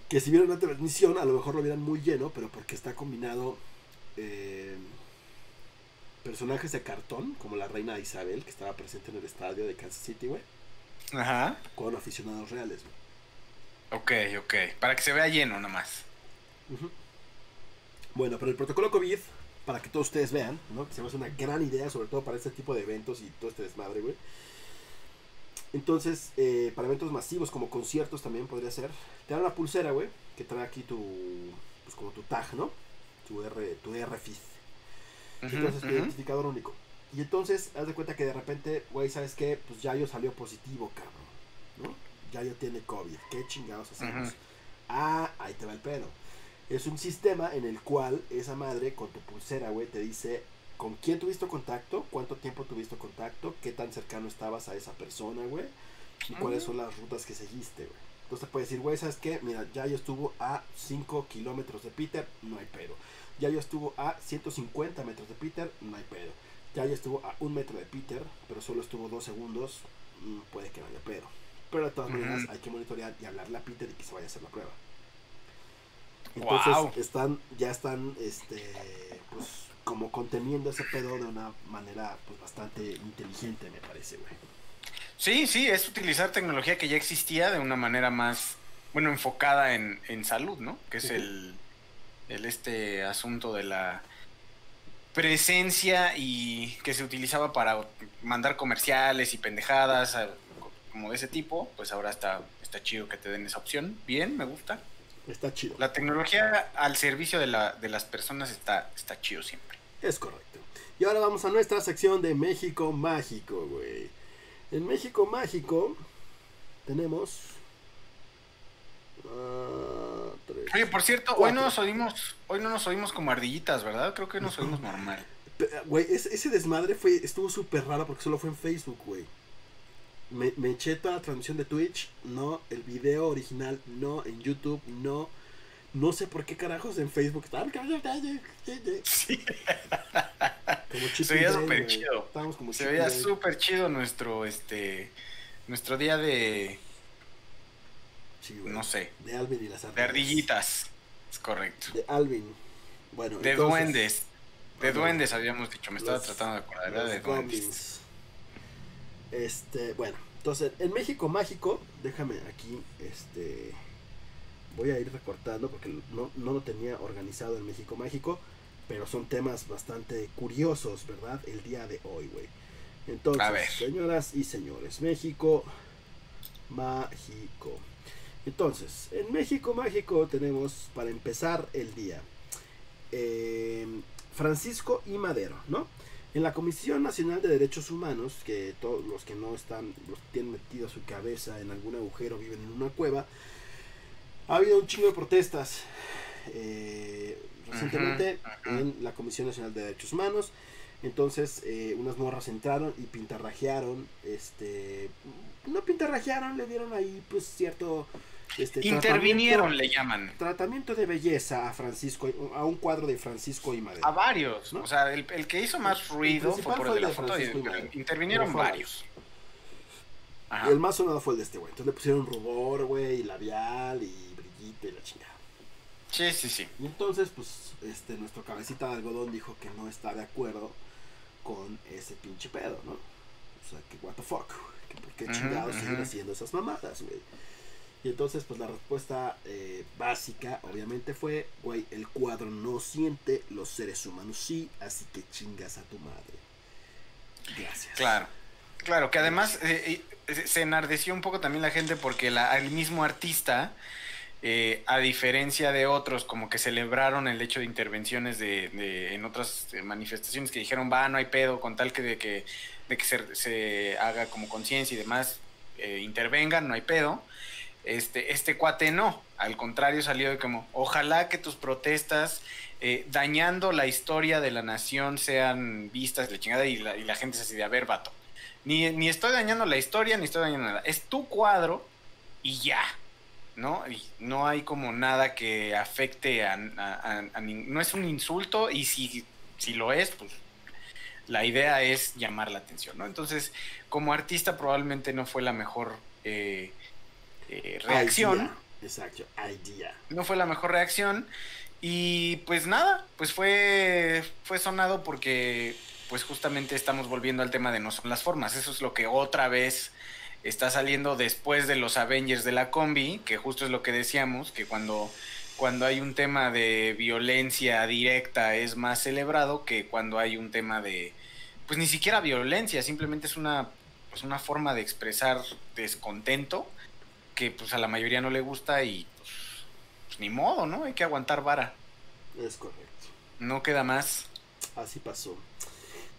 Que si vieron la transmisión, a lo mejor lo vieran muy lleno, pero porque está combinado eh, personajes de cartón, como la reina Isabel, que estaba presente en el estadio de Kansas City, güey, Ajá. con aficionados reales, güey. Ok, ok. Para que se vea lleno nada más. Ujú. Bueno, pero el protocolo COVID, para que todos ustedes vean, ¿no? Que se me hace una gran idea, sobre todo para este tipo de eventos y todo este desmadre, güey. Entonces, eh, para eventos masivos como conciertos también podría ser. Te dan una pulsera, güey, que trae aquí tu, pues como tu tag, ¿no? Tu R, tu RFID. Ujú, Entonces, tu identificador único. Y entonces, haz de cuenta que de repente, güey, ¿sabes qué? Pues Yayo salió positivo, cabrón, ¿no? Yayo tiene COVID. ¿Qué chingados hacemos? Ah, ahí te va el pedo. Es un sistema en el cual esa madre con tu pulsera, güey, te dice con quién tuviste contacto, cuánto tiempo tuviste contacto, qué tan cercano estabas a esa persona, güey, y cuáles son las rutas que seguiste, güey. Entonces te puede decir, güey, ¿sabes qué? Mira, ya yo estuvo a 5 kilómetros de Peter, no hay pedo. Ya yo estuvo a 150 metros de Peter, no hay pedo. Ya yo estuvo a un metro de Peter, pero solo estuvo dos segundos, mm, puede que no haya pedo. Pero de todas maneras hay que monitorear y hablarle a Peter y que se vaya a hacer la prueba. Entonces Guau. están, ya están, este, pues, como conteniendo ese pedo de una manera, pues, bastante inteligente, me parece, güey. Sí, sí, es utilizar tecnología que ya existía de una manera más, bueno, enfocada en, en salud, ¿no? Que es el, el este asunto de la presencia y que se utilizaba para mandar comerciales y pendejadas como de ese tipo, pues ahora está, está chido que te den esa opción. Bien, me gusta. Está chido. La tecnología al servicio de, la, de las personas está, está chido siempre. Es correcto. Y ahora vamos a nuestra sección de México Mágico, güey. En México Mágico tenemos... ah, tres. Oye, por cierto, hoy no nos oímos, hoy no nos oímos como ardillitas, ¿verdad? Creo que nos oímos normal. Pe- Güey, ese, ese desmadre fue, estuvo súper raro porque solo fue en Facebook, güey. Me, me eché toda la transmisión de Twitch, no, el video original, no, en YouTube, no. No sé por qué carajos en Facebook estaban. Sí. Como Se veía súper chido. Estábamos como Se veía súper chido nuestro, este, nuestro día de, Sí, no sé, De Alvin y las de ardillas. ardillitas. Es correcto. De Alvin. Bueno, De entonces, duendes. De duendes habíamos dicho, me estaba tratando de acordar, los de duendes. goblins. Este, bueno, entonces en México Mágico, déjame aquí, este, voy a ir recortando porque no, no lo tenía organizado en México Mágico, pero son temas bastante curiosos, ¿verdad? El día de hoy, güey. Entonces, A ver. señoras y señores, México Mágico. Entonces, en México Mágico tenemos para empezar el día eh, Francisco y Madero, ¿no? En la Comisión Nacional de Derechos Humanos, que todos los que no están, los que tienen metido su cabeza en algún agujero viven en una cueva, ha habido un chingo de protestas eh, recientemente en la Comisión Nacional de Derechos Humanos. Entonces, eh, unas morras entraron y pintarrajearon, este, no pintarrajearon, le dieron ahí, pues, cierto, este, Intervinieron, le llaman. tratamiento de belleza a Francisco, a un cuadro de Francisco y Madero. A varios. ¿No? O sea, el, el que hizo más ruido fue por fue el de la foto. intervinieron varios. Ajá. Y el más sonado fue el de este güey. Entonces le pusieron rubor, güey, y labial y y la chingada. Sí, sí, sí. Y entonces, pues, este, nuestro cabecita de algodón dijo que no está de acuerdo con ese pinche pedo, ¿no? O sea, que what the fuck, que por qué chingados siguen haciendo esas mamadas, güey. Y entonces, pues la respuesta eh, básica, obviamente, fue, güey, el cuadro no siente, los seres humanos sí, así que chingas a tu madre. Gracias. Claro, claro, que además eh, eh, se enardeció un poco también la gente porque la, el mismo artista, eh, a diferencia de otros, como que celebraron el hecho de intervenciones de, en otras eh, manifestaciones que dijeron, va, no hay pedo, con tal que de que, de que se, se haga como conciencia y demás, eh, intervengan, no hay pedo. Este, este cuate no, al contrario salió de como, ojalá que tus protestas dañando la historia de la nación sean vistas, la chingada, y la, gente es así de, a ver, vato, ni, ni estoy dañando la historia, ni estoy dañando nada, es tu cuadro y ya, ¿no? Y no hay como nada que afecte a, a- a- no es un insulto, y si, si lo es, pues la idea es llamar la atención, ¿no? Entonces, como artista probablemente no fue la mejor eh, eh, reacción Idea. Exacto, idea. no fue la mejor reacción y pues nada, pues fue fue sonado porque pues justamente estamos volviendo al tema de no son las formas, eso es lo que otra vez está saliendo después de los Avengers de la combi, que justo es lo que decíamos, que cuando cuando hay un tema de violencia directa es más celebrado que cuando hay un tema de pues ni siquiera violencia, simplemente es una pues una forma de expresar descontento que pues a la mayoría no le gusta y pues, pues, ni modo, ¿no? Hay que aguantar vara. Es correcto. No queda más. Así pasó.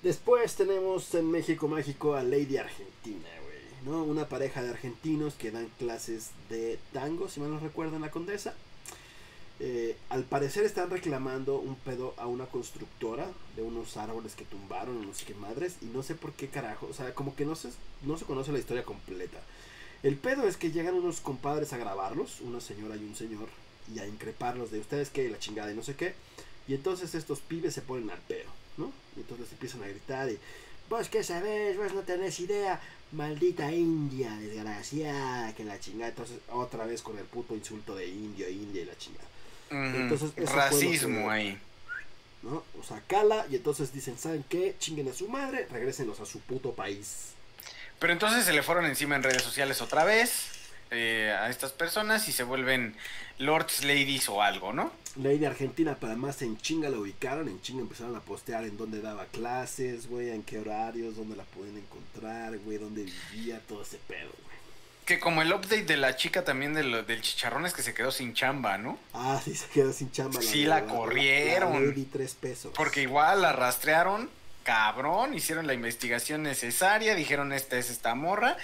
Después tenemos en México Mágico a Lady Argentina. ¿No? Una pareja de argentinos que dan clases de tango, si mal no recuerdo, en la Condesa. Eh, al parecer están reclamando un pedo a una constructora de unos árboles que tumbaron, no sé y no sé por qué carajo, o sea, como que no se, no se conoce la historia completa. El pedo es que llegan unos compadres a grabarlos, una señora y un señor, y a increparlos de ustedes que la chingada y no sé qué. Y entonces estos pibes se ponen al pedo, ¿no? Y entonces empiezan a gritar y, vos qué sabés, vos no tenés idea, maldita India, desgraciada, que la chingada. Entonces otra vez con el puto insulto de indio, India y la chingada. Entonces, eso Racismo ahí. ¿no? O sea, cala y entonces dicen, ¿saben qué? Chinguen a su madre, regrésenlos a su puto país. Pero entonces se le fueron encima en redes sociales otra vez eh, a estas personas y se vuelven lords, ladies o algo, ¿no? Ley de Argentina, para más en chinga la ubicaron, en chinga empezaron a postear en dónde daba clases, güey, en qué horarios, dónde la pueden encontrar, güey, dónde vivía, todo ese pedo, güey. Que como el update de la chica también de lo- del chicharrón es que se quedó sin chamba, ¿no? Ah, sí, se quedó sin chamba. Sí, la corrieron. La, Lady tres pesos. Porque igual la rastrearon, cabrón, hicieron la investigación necesaria, dijeron esta es esta morra.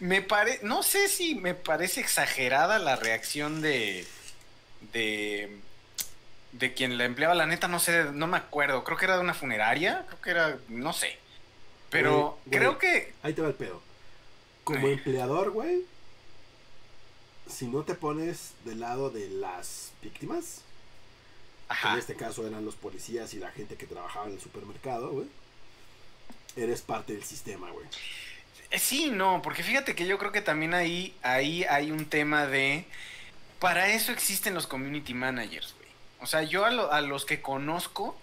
Me pare, no sé si me parece exagerada la reacción de de de quien la empleaba, la neta no sé, no me acuerdo, creo que era de una funeraria, creo que era, no sé. Pero creo que Ahí te va el pedo. Como empleador, güey, si no te pones del lado de las víctimas, que en ajá, este caso eran los policías y la gente que trabajaba en el supermercado, güey, eres parte del sistema, güey. Eh, Sí, no, porque fíjate que yo creo que también ahí, ahí hay un tema de... Para eso existen los community managers, güey. O sea, yo a, lo- a los que conozco,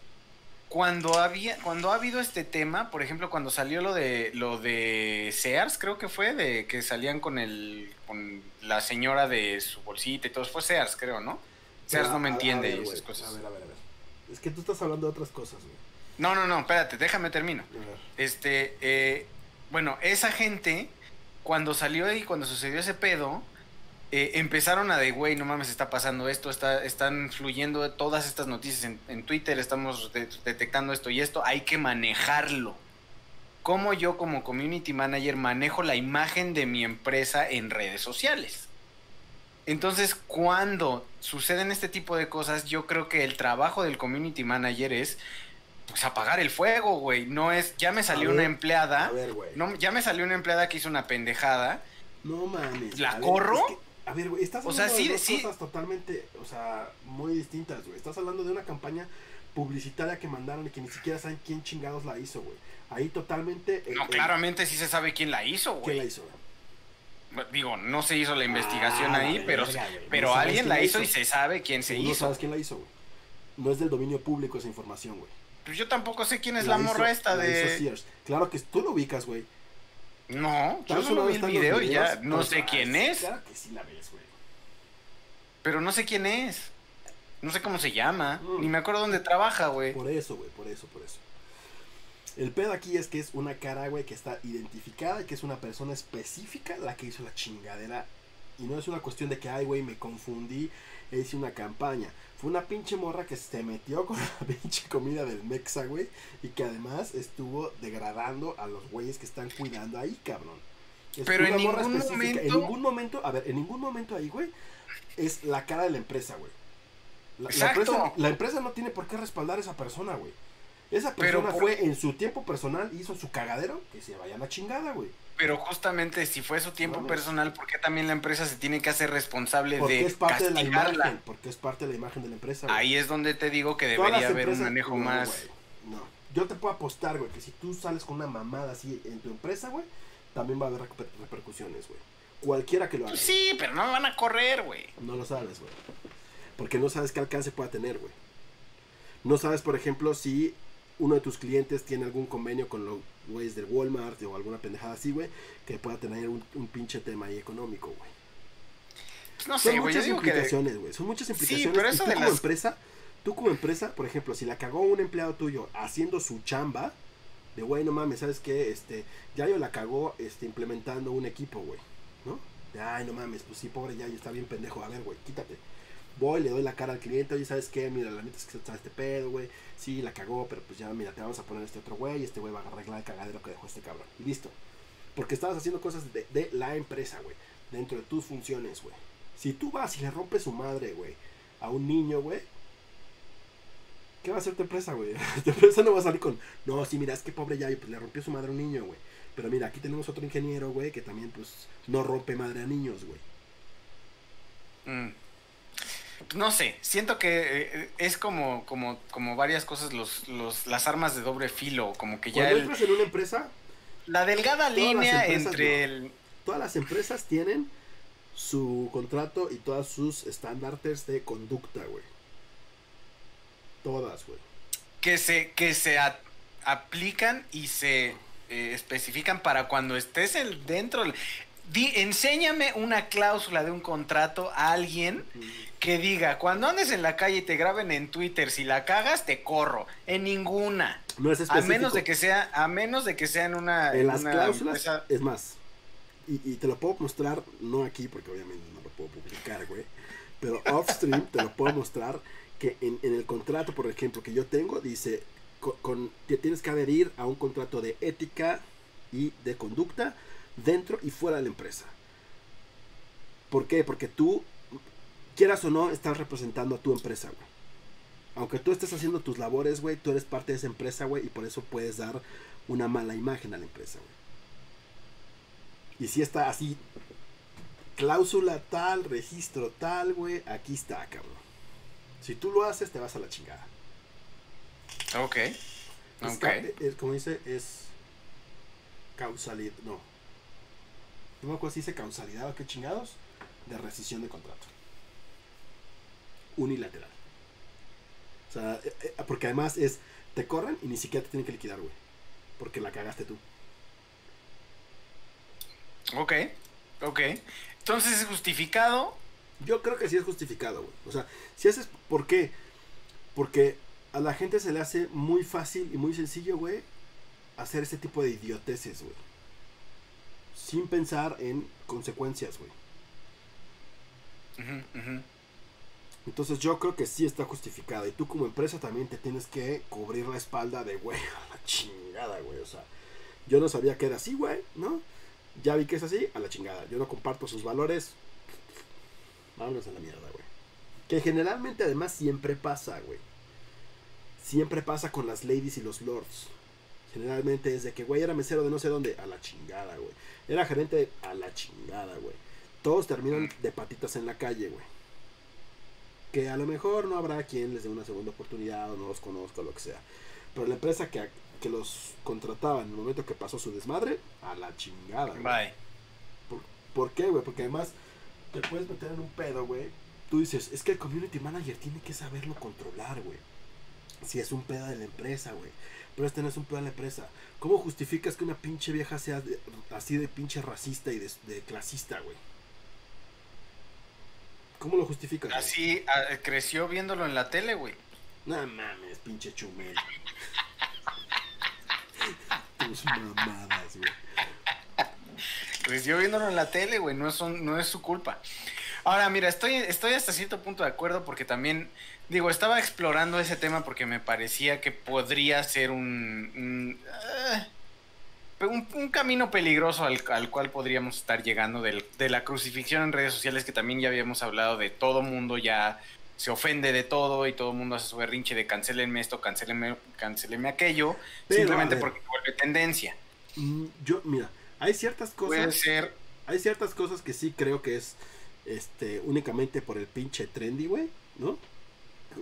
cuando había, cuando ha habido este tema, por ejemplo, cuando salió lo de lo de Sears, creo que fue, de que salían con el, con la señora de su bolsita y todo, fue Sears, creo, ¿no? Sears Pero, no me a- a entiende ver, esas cosas. A ver, a ver, a ver. Es que tú estás hablando de otras cosas, güey. No, no, no, espérate, déjame termino. Este, eh, bueno, esa gente, cuando salió y cuando sucedió ese pedo, eh, empezaron a de, güey, no mames, está pasando esto, está, están fluyendo todas estas noticias en, en Twitter, estamos de- detectando esto y esto, hay que manejarlo. ¿Cómo yo como community manager manejo la imagen de mi empresa en redes sociales? Entonces, cuando suceden este tipo de cosas, yo creo que el trabajo del community manager es pues apagar el fuego, güey. No es, ya me salió una empleada, A ver, güey. no, ya me salió una empleada que hizo una pendejada. No mames. ¿La a ver, corro? es que- a ver, güey, estás O hablando sea, sí, de dos sí. cosas totalmente, o sea, muy distintas, güey. Estás hablando de una campaña publicitaria que mandaron y que ni siquiera saben quién chingados la hizo, güey. Ahí totalmente... eh, No, eh, claramente sí se sabe quién la hizo, ¿Quién la güey. hizo? güey? Digo, no se hizo la investigación Ah, ahí, pero, güey. pero No alguien la hizo y hizo. se sabe quién se Tú no hizo. sabes quién la hizo, güey. No es del dominio público esa información, güey. Pues yo tampoco sé quién es la, morra esta de. Claro que tú lo ubicas, güey. No, yo solo vi el video y ya no sé quién es. Claro que sí la ves, güey. Pero no sé quién es. No sé cómo se llama. Mm. Ni me acuerdo dónde trabaja, güey. Por eso, güey, por eso, por eso. El pedo aquí es que es una cara, güey, que está identificada y que es una persona específica la que hizo la chingadera. Y no es una cuestión de que, ay, güey, me confundí, e hice una campaña. Fue una pinche morra que se metió con la pinche comida del Mexa, güey. Y que además estuvo degradando a los güeyes que están cuidando ahí, cabrón. Pero en ningún momento... En ningún momento, a ver, en ningún momento ahí, güey, es la cara de la empresa, güey. La, empresa, la empresa no tiene por qué respaldar a esa persona, güey. Esa persona fue en su tiempo personal, hizo su cagadero, que se vaya a la chingada, güey. Pero justamente si fue su tiempo personal, ¿por qué también la empresa se tiene que hacer responsable porque de es parte de la imagen, porque es parte de la imagen de la empresa. Ahí es donde te digo que debería haber un manejo más. no, yo te puedo apostar, güey, que si tú sales con una mamada así en tu empresa, güey, también va a haber repercusiones, güey. Cualquiera que lo haga. Sí, pero no me van a correr, güey. No lo sabes, güey. Porque no sabes qué alcance pueda tener, güey. No sabes, por ejemplo, si uno de tus clientes tiene algún convenio con los güeyes del Walmart o alguna pendejada así, güey, que pueda tener un, pinche tema ahí económico, güey. No sé, Son muchas implicaciones, güey. Son muchas implicaciones. Sí, pero eso tú como empresa, tú como empresa, por ejemplo, si la cagó un empleado tuyo haciendo su chamba, de güey, no mames, ¿sabes qué? Este, ya yo la cagó este, implementando un equipo, güey, ¿no? De, ay, no mames, pues sí, pobre Yayo, está bien pendejo. A ver, güey, quítate voy, le doy la cara al cliente, oye, ¿sabes qué? Mira, la neta es que está este pedo, güey. Sí, la cagó, pero pues ya, mira, te vamos a poner este otro güey, y este güey va a arreglar el cagadero que dejó este cabrón. Listo. Porque estabas haciendo cosas de, la empresa, güey. Dentro de tus funciones, güey. Si tú vas y le rompes su madre, güey, a un niño, güey, ¿qué va a hacer tu empresa, güey? tu empresa no va a salir con, no, sí, mira, es que pobre ya, pues le rompió su madre a un niño, güey. Pero mira, aquí tenemos otro ingeniero, güey, que también, pues, no rompe madre a niños, güey. Mm no sé, siento que eh, es como, como, como varias cosas, los, los, las armas de doble filo, como que ya... Cuando en una empresa... La delgada línea entre el... Todas las empresas tienen su contrato y todas sus estándares de conducta, güey. Todas, güey. Que se, que se aplican y se eh, especifican para cuando estés el, dentro enséñame una cláusula de un contrato a alguien que diga, cuando andes en la calle y te graben en Twitter, si la cagas, te corro. En ninguna. No es A menos de que sea, a menos de que sea en una. En, las cláusulas, es más. Y, te lo puedo mostrar, no aquí, porque obviamente no lo puedo publicar, güey. Pero off stream te lo puedo mostrar que en, el contrato, por ejemplo, que yo tengo, dice, con, tienes que adherir a un contrato de ética y de conducta dentro y fuera de la empresa. ¿Por qué? Porque tú, quieras o no, estás representando a tu empresa, güey. Aunque tú estés haciendo tus labores, güey, tú eres parte de esa empresa, güey, y por eso puedes dar una mala imagen a la empresa, güey. Y si está así, cláusula tal, registro tal, güey, aquí está, cabrón. Si tú lo haces, te vas a la chingada. Ok. ok. como dice, es causalidad. No, no me acuerdo si dice causalidad o qué chingados, de rescisión de contrato. Unilateral. O sea, eh, eh, porque además es, te corren y ni siquiera te tienen que liquidar, güey. Porque la cagaste tú. Ok, ok. Entonces es justificado. Yo creo que sí es justificado, güey. O sea, si haces, ¿por qué? Porque a la gente se le hace muy fácil y muy sencillo, güey, hacer ese tipo de idioteces, güey sin pensar en consecuencias, güey. Entonces yo creo que sí está justificada. Y tú como empresa también te tienes que cubrir la espalda de, güey, a la chingada, güey. O sea, yo no sabía que era así, güey, ¿no? Ya vi que es así, a la chingada. Yo no comparto sus valores. Vámonos a la mierda, güey. Que generalmente además siempre pasa, güey. Siempre pasa con las ladies y los lords. Generalmente es de que, güey, era mesero de no sé dónde. A la chingada, güey. Era gerente a la chingada, güey. Todos terminan de patitas en la calle, güey. Que a lo mejor no habrá quien les dé una segunda oportunidad o no los conozca o lo que sea. Pero la empresa que, que los contrataba en el momento que pasó su desmadre, a la chingada, güey. Bye. ¿Por, ¿Por qué, güey? Porque además te puedes meter en un pedo, güey. Tú dices, es que el community manager tiene que saberlo controlar, güey. si es un pedo de la empresa, güey. Pero este no es un pedo de la empresa. ¿Cómo justificas que una pinche vieja sea de- así de pinche racista y de, de clasista, güey? ¿Cómo lo justificas? güey? Así creció viéndolo en la tele, güey. No mames, pinche chumel. Tus mamadas, güey. Creció viéndolo en la tele, güey. No es, un- no es su culpa. Ahora, mira, estoy, estoy hasta cierto punto de acuerdo porque también, digo, estaba explorando ese tema porque me parecía que podría ser un, un, un- un camino peligroso al, al cual podríamos estar llegando del- de la crucifixión en redes sociales que también ya habíamos hablado de todo mundo ya se ofende de todo y todo el mundo hace su berrinche de cancelenme esto, cancelenme, cancelenme aquello, Pero, simplemente porque vuelve tendencia. Mm, Yo, mira, hay ciertas Puede cosas. ser Hay ciertas cosas que sí creo que es este únicamente por el pinche trendy, güey, ¿no?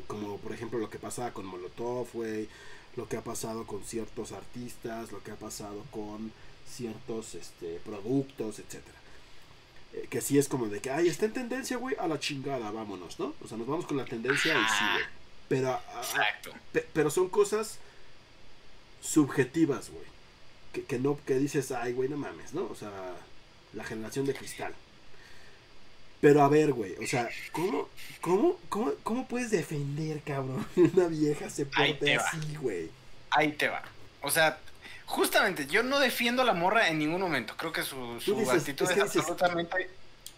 Como por ejemplo lo que pasaba con Molotov, güey, lo que ha pasado con ciertos artistas, lo que ha pasado con ciertos este productos, etcétera. Eh, que sí es como de que, ay, está en tendencia, güey, a la chingada, vámonos, ¿no? O sea, nos vamos con la tendencia y sí, güey. Pero, a- a- exacto. Pe- pero son cosas subjetivas, güey. Que, que no, que dices, ay, güey, no mames, ¿no? O sea, la generación de cristal. Pero a ver, güey, o sea, ¿cómo, cómo, cómo, cómo puedes defender, cabrón? Una vieja se porte así, güey. Ahí te va. O sea, justamente, yo no defiendo a la morra en ningún momento. Creo que su, su dices, actitud es que absolutamente.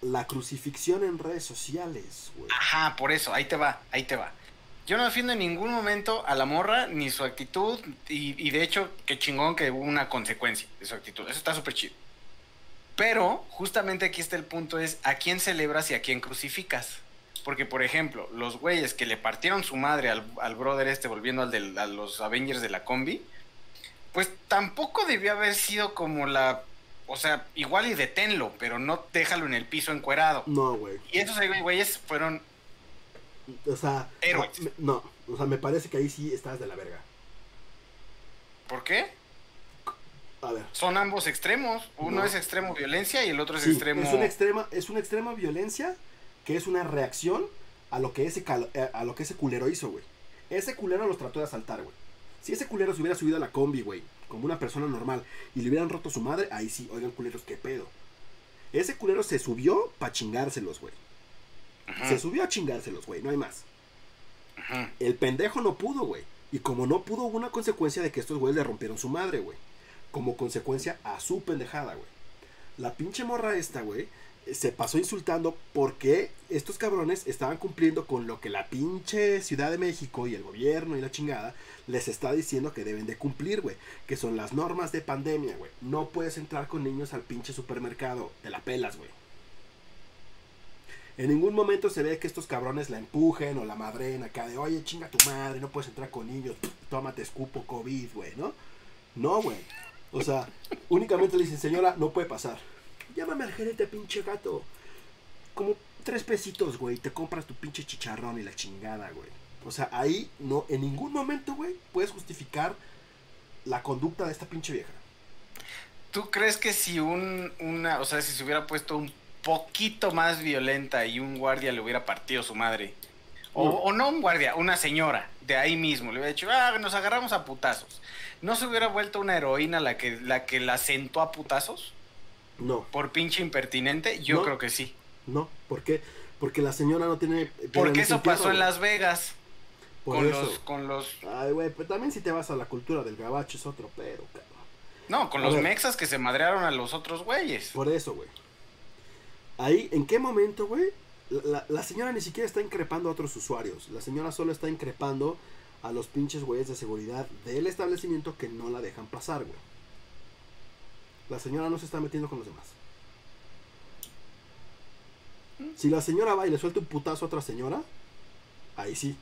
La crucifixión en redes sociales, güey. Ajá, por eso, ahí te va, ahí te va. Yo no defiendo en ningún momento a la morra ni su actitud. Y, y de hecho, qué chingón que hubo una consecuencia de su actitud. Eso está súper chido. Pero justamente aquí está el punto: es a quién celebras y a quién crucificas. Porque, por ejemplo, los güeyes que le partieron su madre al, al brother este, volviendo al de a los Avengers de la combi, pues tampoco debió haber sido como la. O sea, igual y deténlo, pero no déjalo en el piso encuerado. No, güey. Y esos güeyes fueron O sea, Héroes. No, no, o sea, me parece que ahí sí estás de la verga. ¿Por qué? A ver. Son ambos extremos. Uno No. es extremo violencia y el otro es Sí, extremo. es una extrema, es una extrema violencia que es una reacción a lo que ese cal- eh, a lo que ese culero hizo, güey. Ese culero los trató de asaltar, güey. Si ese culero se hubiera subido a la combi, güey, como una persona normal, y le hubieran roto su madre, ahí sí, oigan culeros, qué pedo. Ese culero se subió para chingárselos, güey. Se subió a chingárselos, güey, no hay más. El pendejo no pudo, güey. Y como no pudo, hubo una consecuencia de que estos güeyes le rompieron su madre, güey. Como consecuencia a su pendejada, güey. La pinche morra esta, güey, se pasó insultando porque estos cabrones estaban cumpliendo con lo que la pinche Ciudad de México y el gobierno y la chingada les está diciendo que deben de cumplir, güey. Que son las normas de pandemia, güey. No puedes entrar con niños al pinche supermercado. Te la pelas, güey. En ningún momento se ve que estos cabrones la empujen o la madren acá de, oye, chinga tu madre, no puedes entrar con niños, tómate escupo COVID, güey, ¿no? No, güey. O sea, únicamente le dicen, señora, no puede pasar. Llámame al gerente, pinche gato. Como tres pesitos, güey, te compras tu pinche chicharrón y la chingada, güey. O sea, ahí no, en ningún momento, güey, puedes justificar la conducta de esta pinche vieja. ¿Tú crees que si un, una, o sea, si se hubiera puesto un poquito más violenta y un guardia le hubiera partido su madre, o No. o no un guardia, una señora de ahí mismo, le hubiera dicho, ah, nos agarramos a putazos, ¿no se hubiera vuelto una heroína la que la, que la sentó a putazos? No, ¿Por pinche impertinente? Yo No. creo que sí. no, ¿por qué? Porque la señora no tiene... Porque eso pasó en. Las Vegas. Por con eso. los, con los, Ay, güey, pero también si te vas a la cultura del gabacho es otro pedo, cabrón. no, con A los ver. mexas que se madrearon a los otros güeyes. Por eso, güey. Ahí, ¿en qué momento, güey? La, la- la señora ni siquiera está increpando a otros usuarios. La señora solo está increpando a los pinches güeyes de seguridad del establecimiento que no la dejan pasar, güey. La señora no se está metiendo con los demás. Si la señora va y le suelta un putazo a otra señora, ahí sí.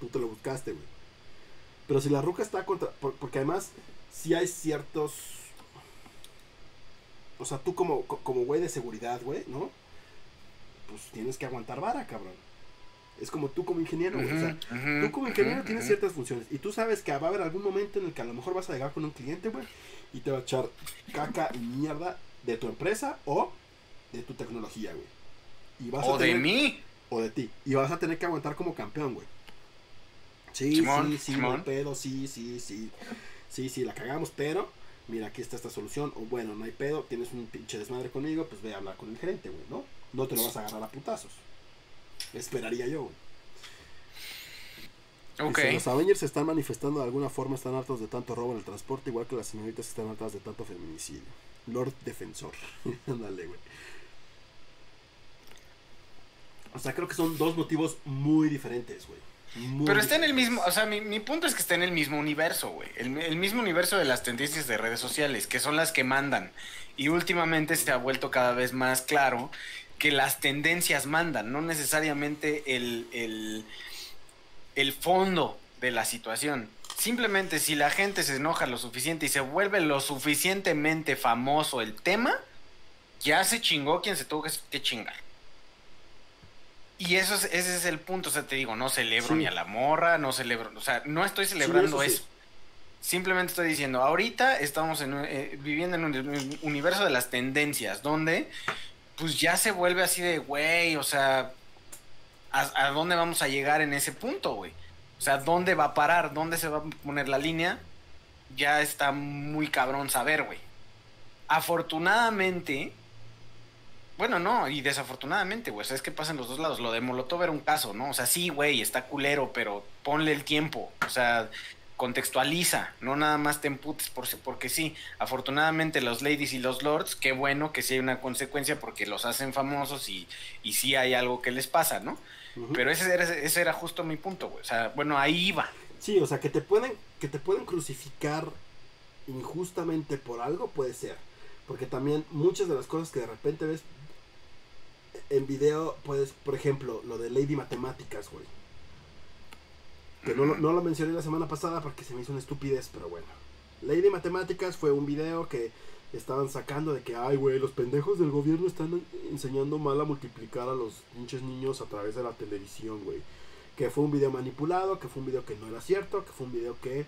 Tú te lo buscaste, güey. Pero si la ruca está contra. por- porque además, si hay ciertos. O sea, tú como, co- como güey de seguridad, güey, ¿no? Pues tienes que aguantar vara, cabrón. Es como tú como ingeniero, güey. o sea, tú como ingeniero tienes ciertas funciones. Y tú sabes que va a haber algún momento en el que a lo mejor vas a llegar con un cliente, güey. Y te va a echar caca y mierda de tu empresa o de tu tecnología, güey. Y vas a O de mí. o de ti. Y vas a tener que aguantar como campeón, güey. Sí, Simón, sí, sí, Simón. no hay pedo, sí, sí, sí. Sí, sí, la cagamos, pero mira, aquí está esta solución. O bueno, no hay pedo, tienes un pinche desmadre conmigo, pues ve a hablar con el gerente, güey, ¿no? No te lo vas a agarrar a putazos. Esperaría yo, güey. Ok. Dice, los Avengers se están manifestando de alguna forma, están hartos de tanto robo en el transporte, igual que las señoritas están hartas de tanto feminicidio. Lord Defensor. Ándale, güey. O sea, creo que son dos motivos muy diferentes, güey. Muy Pero está en el mismo, o sea, mi, mi punto es que está en el mismo universo, güey. El, el mismo universo de las tendencias de redes sociales, que son las que mandan. Y últimamente se ha vuelto cada vez más claro que las tendencias mandan, no necesariamente el, el, el fondo de la situación. Simplemente si la gente se enoja lo suficiente y se vuelve lo suficientemente famoso el tema, ya se chingó quien se tuvo que- chingar. Y eso es, ese es el punto, o sea, te digo, no celebro Sí. ni a la morra, no celebro, o sea, no estoy celebrando eso sí. Simplemente estoy diciendo, ahorita estamos en eh, viviendo en un, un universo de las tendencias, donde pues ya se vuelve así de, güey, o sea, ¿a, dónde vamos a llegar en ese punto, güey? O sea, ¿dónde va a parar? ¿Dónde se va a poner la línea? Ya está muy cabrón saber, güey. Afortunadamente, bueno, no, y desafortunadamente, güey, o sea, es que pasa en los dos lados. Lo de Molotov era un caso, ¿no? O sea, sí, güey, está culero, pero ponle el tiempo. O sea, contextualiza, no nada más te emputes por, porque sí. Afortunadamente los ladies y los lords, qué bueno que sí hay una consecuencia porque los hacen famosos y, y sí hay algo que les pasa, ¿no? Pero ese era, ese era justo mi punto, güey. O sea, bueno, ahí iba. Sí, o sea, que te pueden, que te pueden crucificar injustamente por algo, puede ser. Porque también muchas de las cosas que de repente ves en video, puedes, por ejemplo, lo de Lady Matemáticas, güey. Que no, no lo mencioné la semana pasada porque se me hizo una estupidez, pero bueno. Lady Matemáticas fue un video que estaban sacando de que, ay, güey, los pendejos del gobierno están enseñando mal a multiplicar a los pinches niños a través de la televisión, güey. Que fue un video manipulado, que fue un video que no era cierto, que fue un video que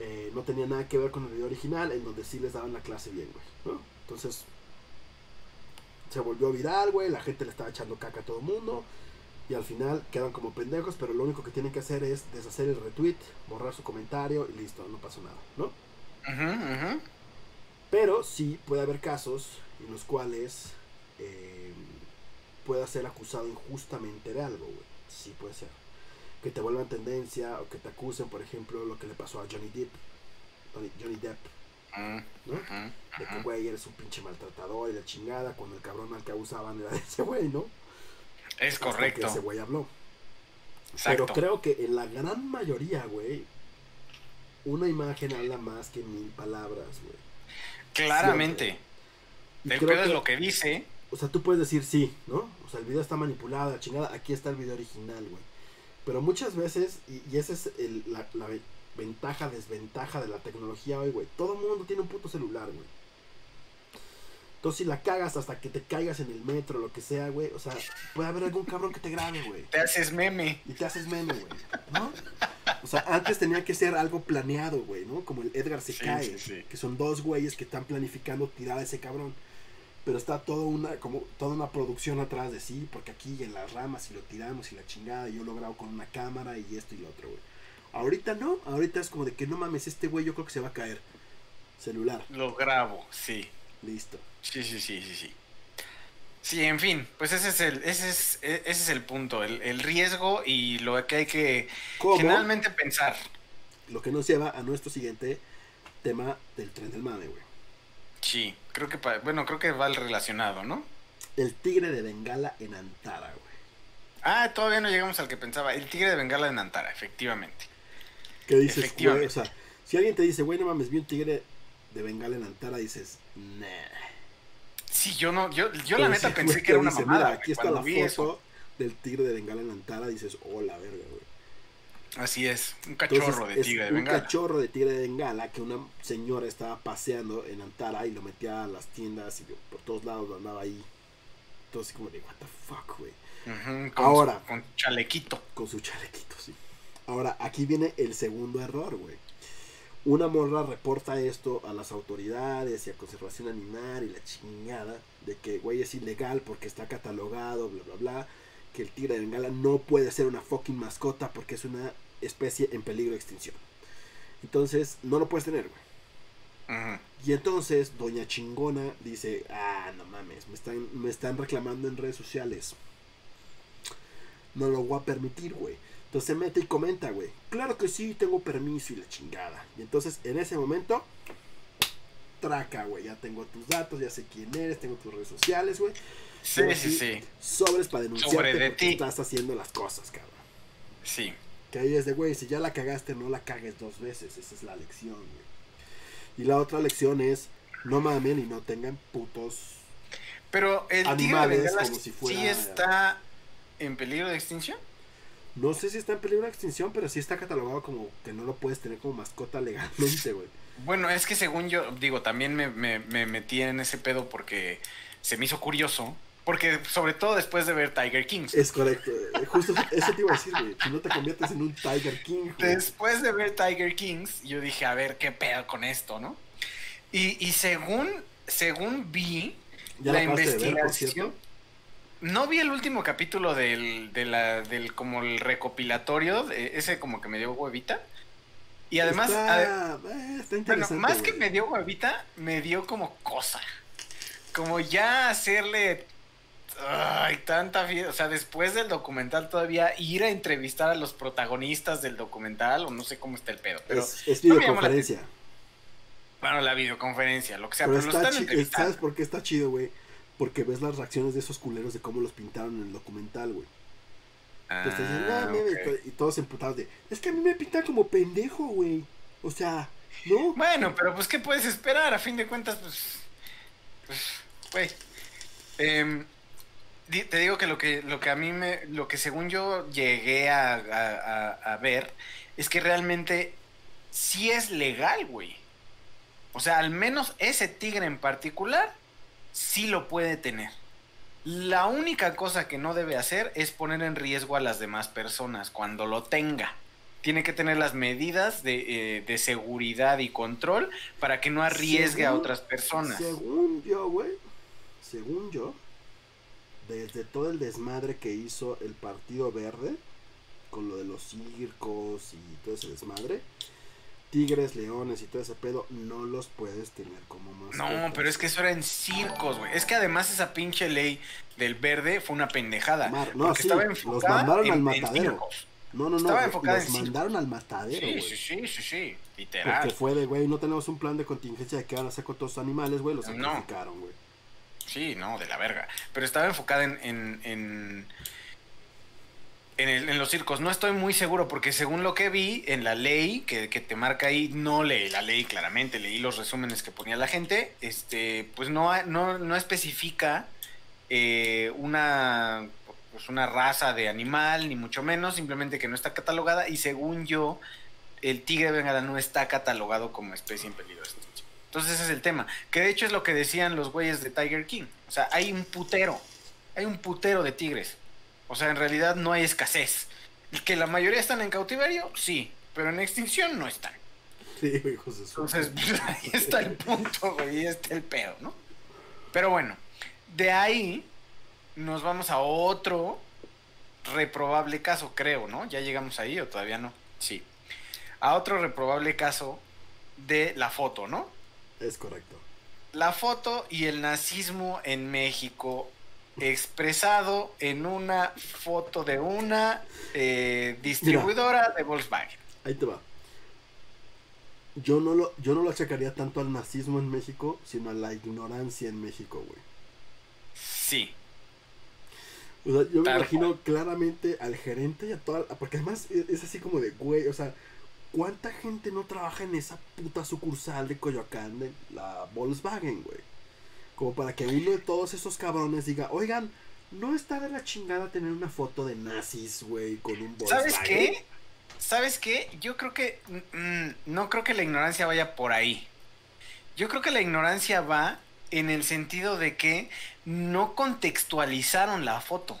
eh, no tenía nada que ver con el video original, en donde sí les daban la clase bien, güey. Entonces, se volvió viral, güey, la gente le estaba echando caca a todo el mundo. Y al final quedan como pendejos, pero lo único que tienen que hacer es deshacer el retweet, borrar su comentario y listo, no pasó nada, ¿no? Ujú, ujú. Pero sí puede haber casos en los cuales eh, pueda ser acusado injustamente de algo, güey. Sí puede ser. Que te vuelvan tendencia o que te acusen, por ejemplo, lo que le pasó a Johnny Depp. Johnny, Depp, Mm, ¿no? De que, güey, eres un pinche maltratador y la chingada, cuando el cabrón al que abusaban era de ese güey, ¿no? Es que correcto. ese güey habló. Exacto. Pero creo que en la gran mayoría, güey, una imagen habla más que mil palabras, güey. Claramente. El pedo es lo que dice. O sea, tú puedes decir sí, ¿no? O sea, el video está manipulado, la chingada, aquí está el video original, güey. Pero muchas veces, y, y esa es el- la, la ve- ventaja, desventaja de la tecnología hoy, güey. Todo el mundo tiene un puto celular, güey. Entonces, si la cagas hasta que te caigas en el metro, lo que sea, güey, o sea, puede haber algún cabrón que te grabe, güey. Te haces meme. Y te haces meme, güey, ¿no? O sea, antes tenía que ser algo planeado, güey, ¿no? Como el Edgar se Sí, cae, sí, sí. que son dos güeyes que están planificando tirar a ese cabrón. Pero está toda una, como, toda una producción atrás de sí, porque aquí en las ramas y lo tiramos y la chingada, y yo lo grabo con una cámara y esto y lo otro, güey. Ahorita no, ahorita es como de que no mames, este güey yo creo que se va a caer. Celular, Lo grabo, sí. listo. Sí, sí, sí, sí, sí. Sí, en fin, pues ese es el, ese es, e- ese es el punto, el, el riesgo y lo que hay que ¿Cómo? generalmente pensar. Lo que nos lleva a nuestro siguiente tema del tren del mame, güey. Sí, creo que, bueno, creo que va el relacionado, ¿no? El tigre de Bengala en Antara, güey. Ah, todavía no llegamos al que pensaba. El tigre de Bengala de Nantara, efectivamente. ¿Qué dices, güey? Efectivamente. O sea, si alguien te dice, güey, no mames, vi un tigre de Bengala en Antara, dices, nah. Sí, yo no, yo, yo la neta pensé que era una dice, mamada. Mira, aquí está la foto eso. del tigre de Bengala en Antara, dices, oh, la verga, güey. Así es, un Entonces, cachorro de tigre de un Bengala. cachorro de tigre de Bengala que una señora estaba paseando en Antara y lo metía a las tiendas y por todos lados lo andaba ahí. Entonces, como de, what the fuck, güey. Con Ahora. su- con chalequito. Con su chalequito, sí. Ahora, aquí viene el segundo error, güey. Una morra reporta esto a las autoridades y a conservación animal y la chingada de que, güey, es ilegal porque está catalogado, bla, bla, bla. Que el tigre de Bengala no puede ser una fucking mascota porque es una especie en peligro de extinción. Entonces, no lo puedes tener, güey. Y entonces, Doña Chingona dice, ah, no mames, me están, me están reclamando en redes sociales. No lo voy a permitir, güey. Entonces se mete y comenta, güey. Claro que sí, tengo permiso y la chingada. Y entonces, en ese momento, traca, güey. Ya tengo tus datos, ya sé quién eres, tengo tus redes sociales, güey. Sí, Pero sí, sí. Sobres para denunciarte Sobre de porque ti. estás haciendo las cosas, cabrón. Sí. Que ahí es de, güey, si ya la cagaste, no la cagues dos veces. Esa es la lección, güey. Y la otra lección es, no mamen y no tengan putos... Pero el tigre de Bengala como si sí está en peligro de extinción. No sé si está en peligro de extinción, pero sí está catalogado como que no lo puedes tener como mascota legalmente, güey. Bueno, es que según yo, digo, también me, me- me metí en ese pedo porque se me hizo curioso. Porque sobre todo después de ver Tiger Kings. Es correcto. eh, Justo eso te iba a decir, güey. Si no te conviertes en un Tiger King, güey. Después de ver Tiger Kings, yo dije, a ver qué pedo con esto, ¿no? Y, y según, según vi ¿Ya la ver, investigación. No vi el último capítulo del, de la, del como el recopilatorio, ese como que me dio huevita. Y además, ade- Está, eh, está bueno, más que me dio huevita, me dio como cosa. Como ya hacerle ay, tanta fiesta. O sea, después del documental todavía ir a entrevistar a los protagonistas del documental, o no sé cómo está el pedo. Pero Es, es no llama la videoconferencia. bueno, la videoconferencia, lo que sea, Pero pero, lo está están chi- entrevistando. ¿Sabes por qué está chido, güey? Porque ves las reacciones de esos culeros de cómo los pintaron en el documental, güey. Entonces te dicen, Ah, "Ah, meme", ok. y todos emputados de, es que a mí me pintan como pendejo, güey. O sea, ¿no? Bueno, pero pues, ¿qué puedes esperar? A fin de cuentas, pues. Pues, güey. Em, te digo que lo que lo que a mí me. Lo que según yo llegué a, a- a- a ver es que realmente sí es legal, güey. O sea, al menos ese tigre en particular sí lo puede tener. La única cosa que no debe hacer es poner en riesgo a las demás personas cuando lo tenga. Tiene que tener las medidas de, eh, de seguridad y control para que no arriesgue a otras personas. Según yo, güey, según yo, desde todo el desmadre que hizo el Partido Verde, con lo de los circos y todo ese desmadre, tigres, leones y todo ese pedo, no los puedes tener como mascotas. No, pero es que eso era en circos, güey. Es que además esa pinche ley del verde fue una pendejada. Mar- no, porque sí, estaba los mandaron en- al matadero. No, no, no, estaba enfocada los en mandaron al matadero, Sí, güey. sí, sí, sí, sí. Literal. Porque fue de, güey, no tenemos un plan de contingencia de qué van a hacer con todos los animales, güey, los sacrificaron, güey. Sí, no, de la verga. Pero estaba enfocada en. en, en, en el- en los circos. No estoy muy seguro porque según lo que vi en la ley que, te marca ahí, no leí la ley claramente, leí los resúmenes que ponía la gente, este, pues no, no, no especifica eh, una, pues una raza de animal, ni mucho menos, simplemente que no está catalogada y según yo, el tigre bengala no está catalogado como especie en peligro. Entonces ese es el tema. Que de hecho es lo que decían los güeyes de Tiger King. O sea, hay un putero. Hay un putero de tigres. O sea, en realidad no hay escasez. Que la mayoría están en cautiverio, sí. Pero en extinción no están. Sí, hijos de Entonces, pues, ahí está el punto, güey. Ahí está el pedo, ¿no? Pero bueno, de ahí nos vamos a otro reprobable caso, creo, ¿no? Ya llegamos ahí o todavía no. Sí. A otro reprobable caso de la foto, ¿no? Es correcto. La foto y el nazismo en México expresado en una foto de una eh, distribuidora de Volkswagen. Ahí te va. Yo no lo, yo no lo achacaría tanto al nazismo en México, sino a la ignorancia en México, güey. Sí. O sea, yo me Tal imagino claramente al gerente y a toda. Porque además es, es así como de, güey, o sea, ¿cuánta gente no trabaja en esa puta sucursal de Coyoacán de la Volkswagen, güey? Como para que uno de todos esos cabrones diga, oigan, no está de la chingada tener una foto de nazis, güey, con un Volkswagen. ¿Sabes qué? ¿Sabes qué? Yo creo que mm, no creo que la ignorancia vaya por ahí. Yo creo que la ignorancia va en el sentido de que no contextualizaron la foto.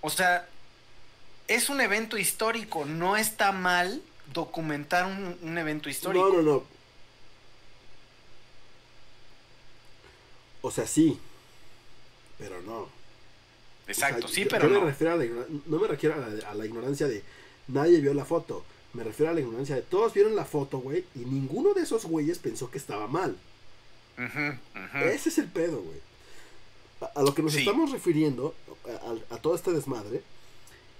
O sea, es un evento histórico, no está mal documentar un, un evento histórico. No, no, no. O sea, sí. Pero no. Exacto, O sea, sí, yo- pero yo me no. refiero a la no me refiero a la, a la ignorancia de nadie vio la foto. Me refiero a la ignorancia de todos vieron la foto, güey, y ninguno de esos güeyes pensó que estaba mal. Ese es el pedo, güey. A, a lo que nos Sí. estamos refiriendo, a, a- todo este desmadre,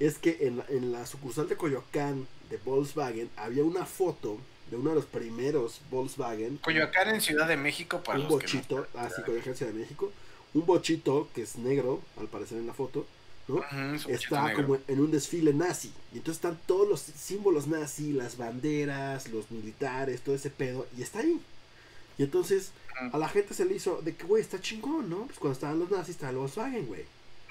es que en, la- en la sucursal de Coyoacán de Volkswagen había una foto de uno de los primeros Volkswagen. Coyoacán en Ciudad de México para un los que bochito, no. ah, Coyoacán, Ciudad de México. Un bochito que es negro, al parecer en la foto, ¿no? Bochito está negro. como en un desfile nazi. Y entonces están todos los símbolos nazi, las banderas, los militares, todo ese pedo. Y está ahí. Y entonces a la gente se le hizo de que, güey, está chingón, ¿no? Pues cuando estaban los nazis estaba el Volkswagen, güey.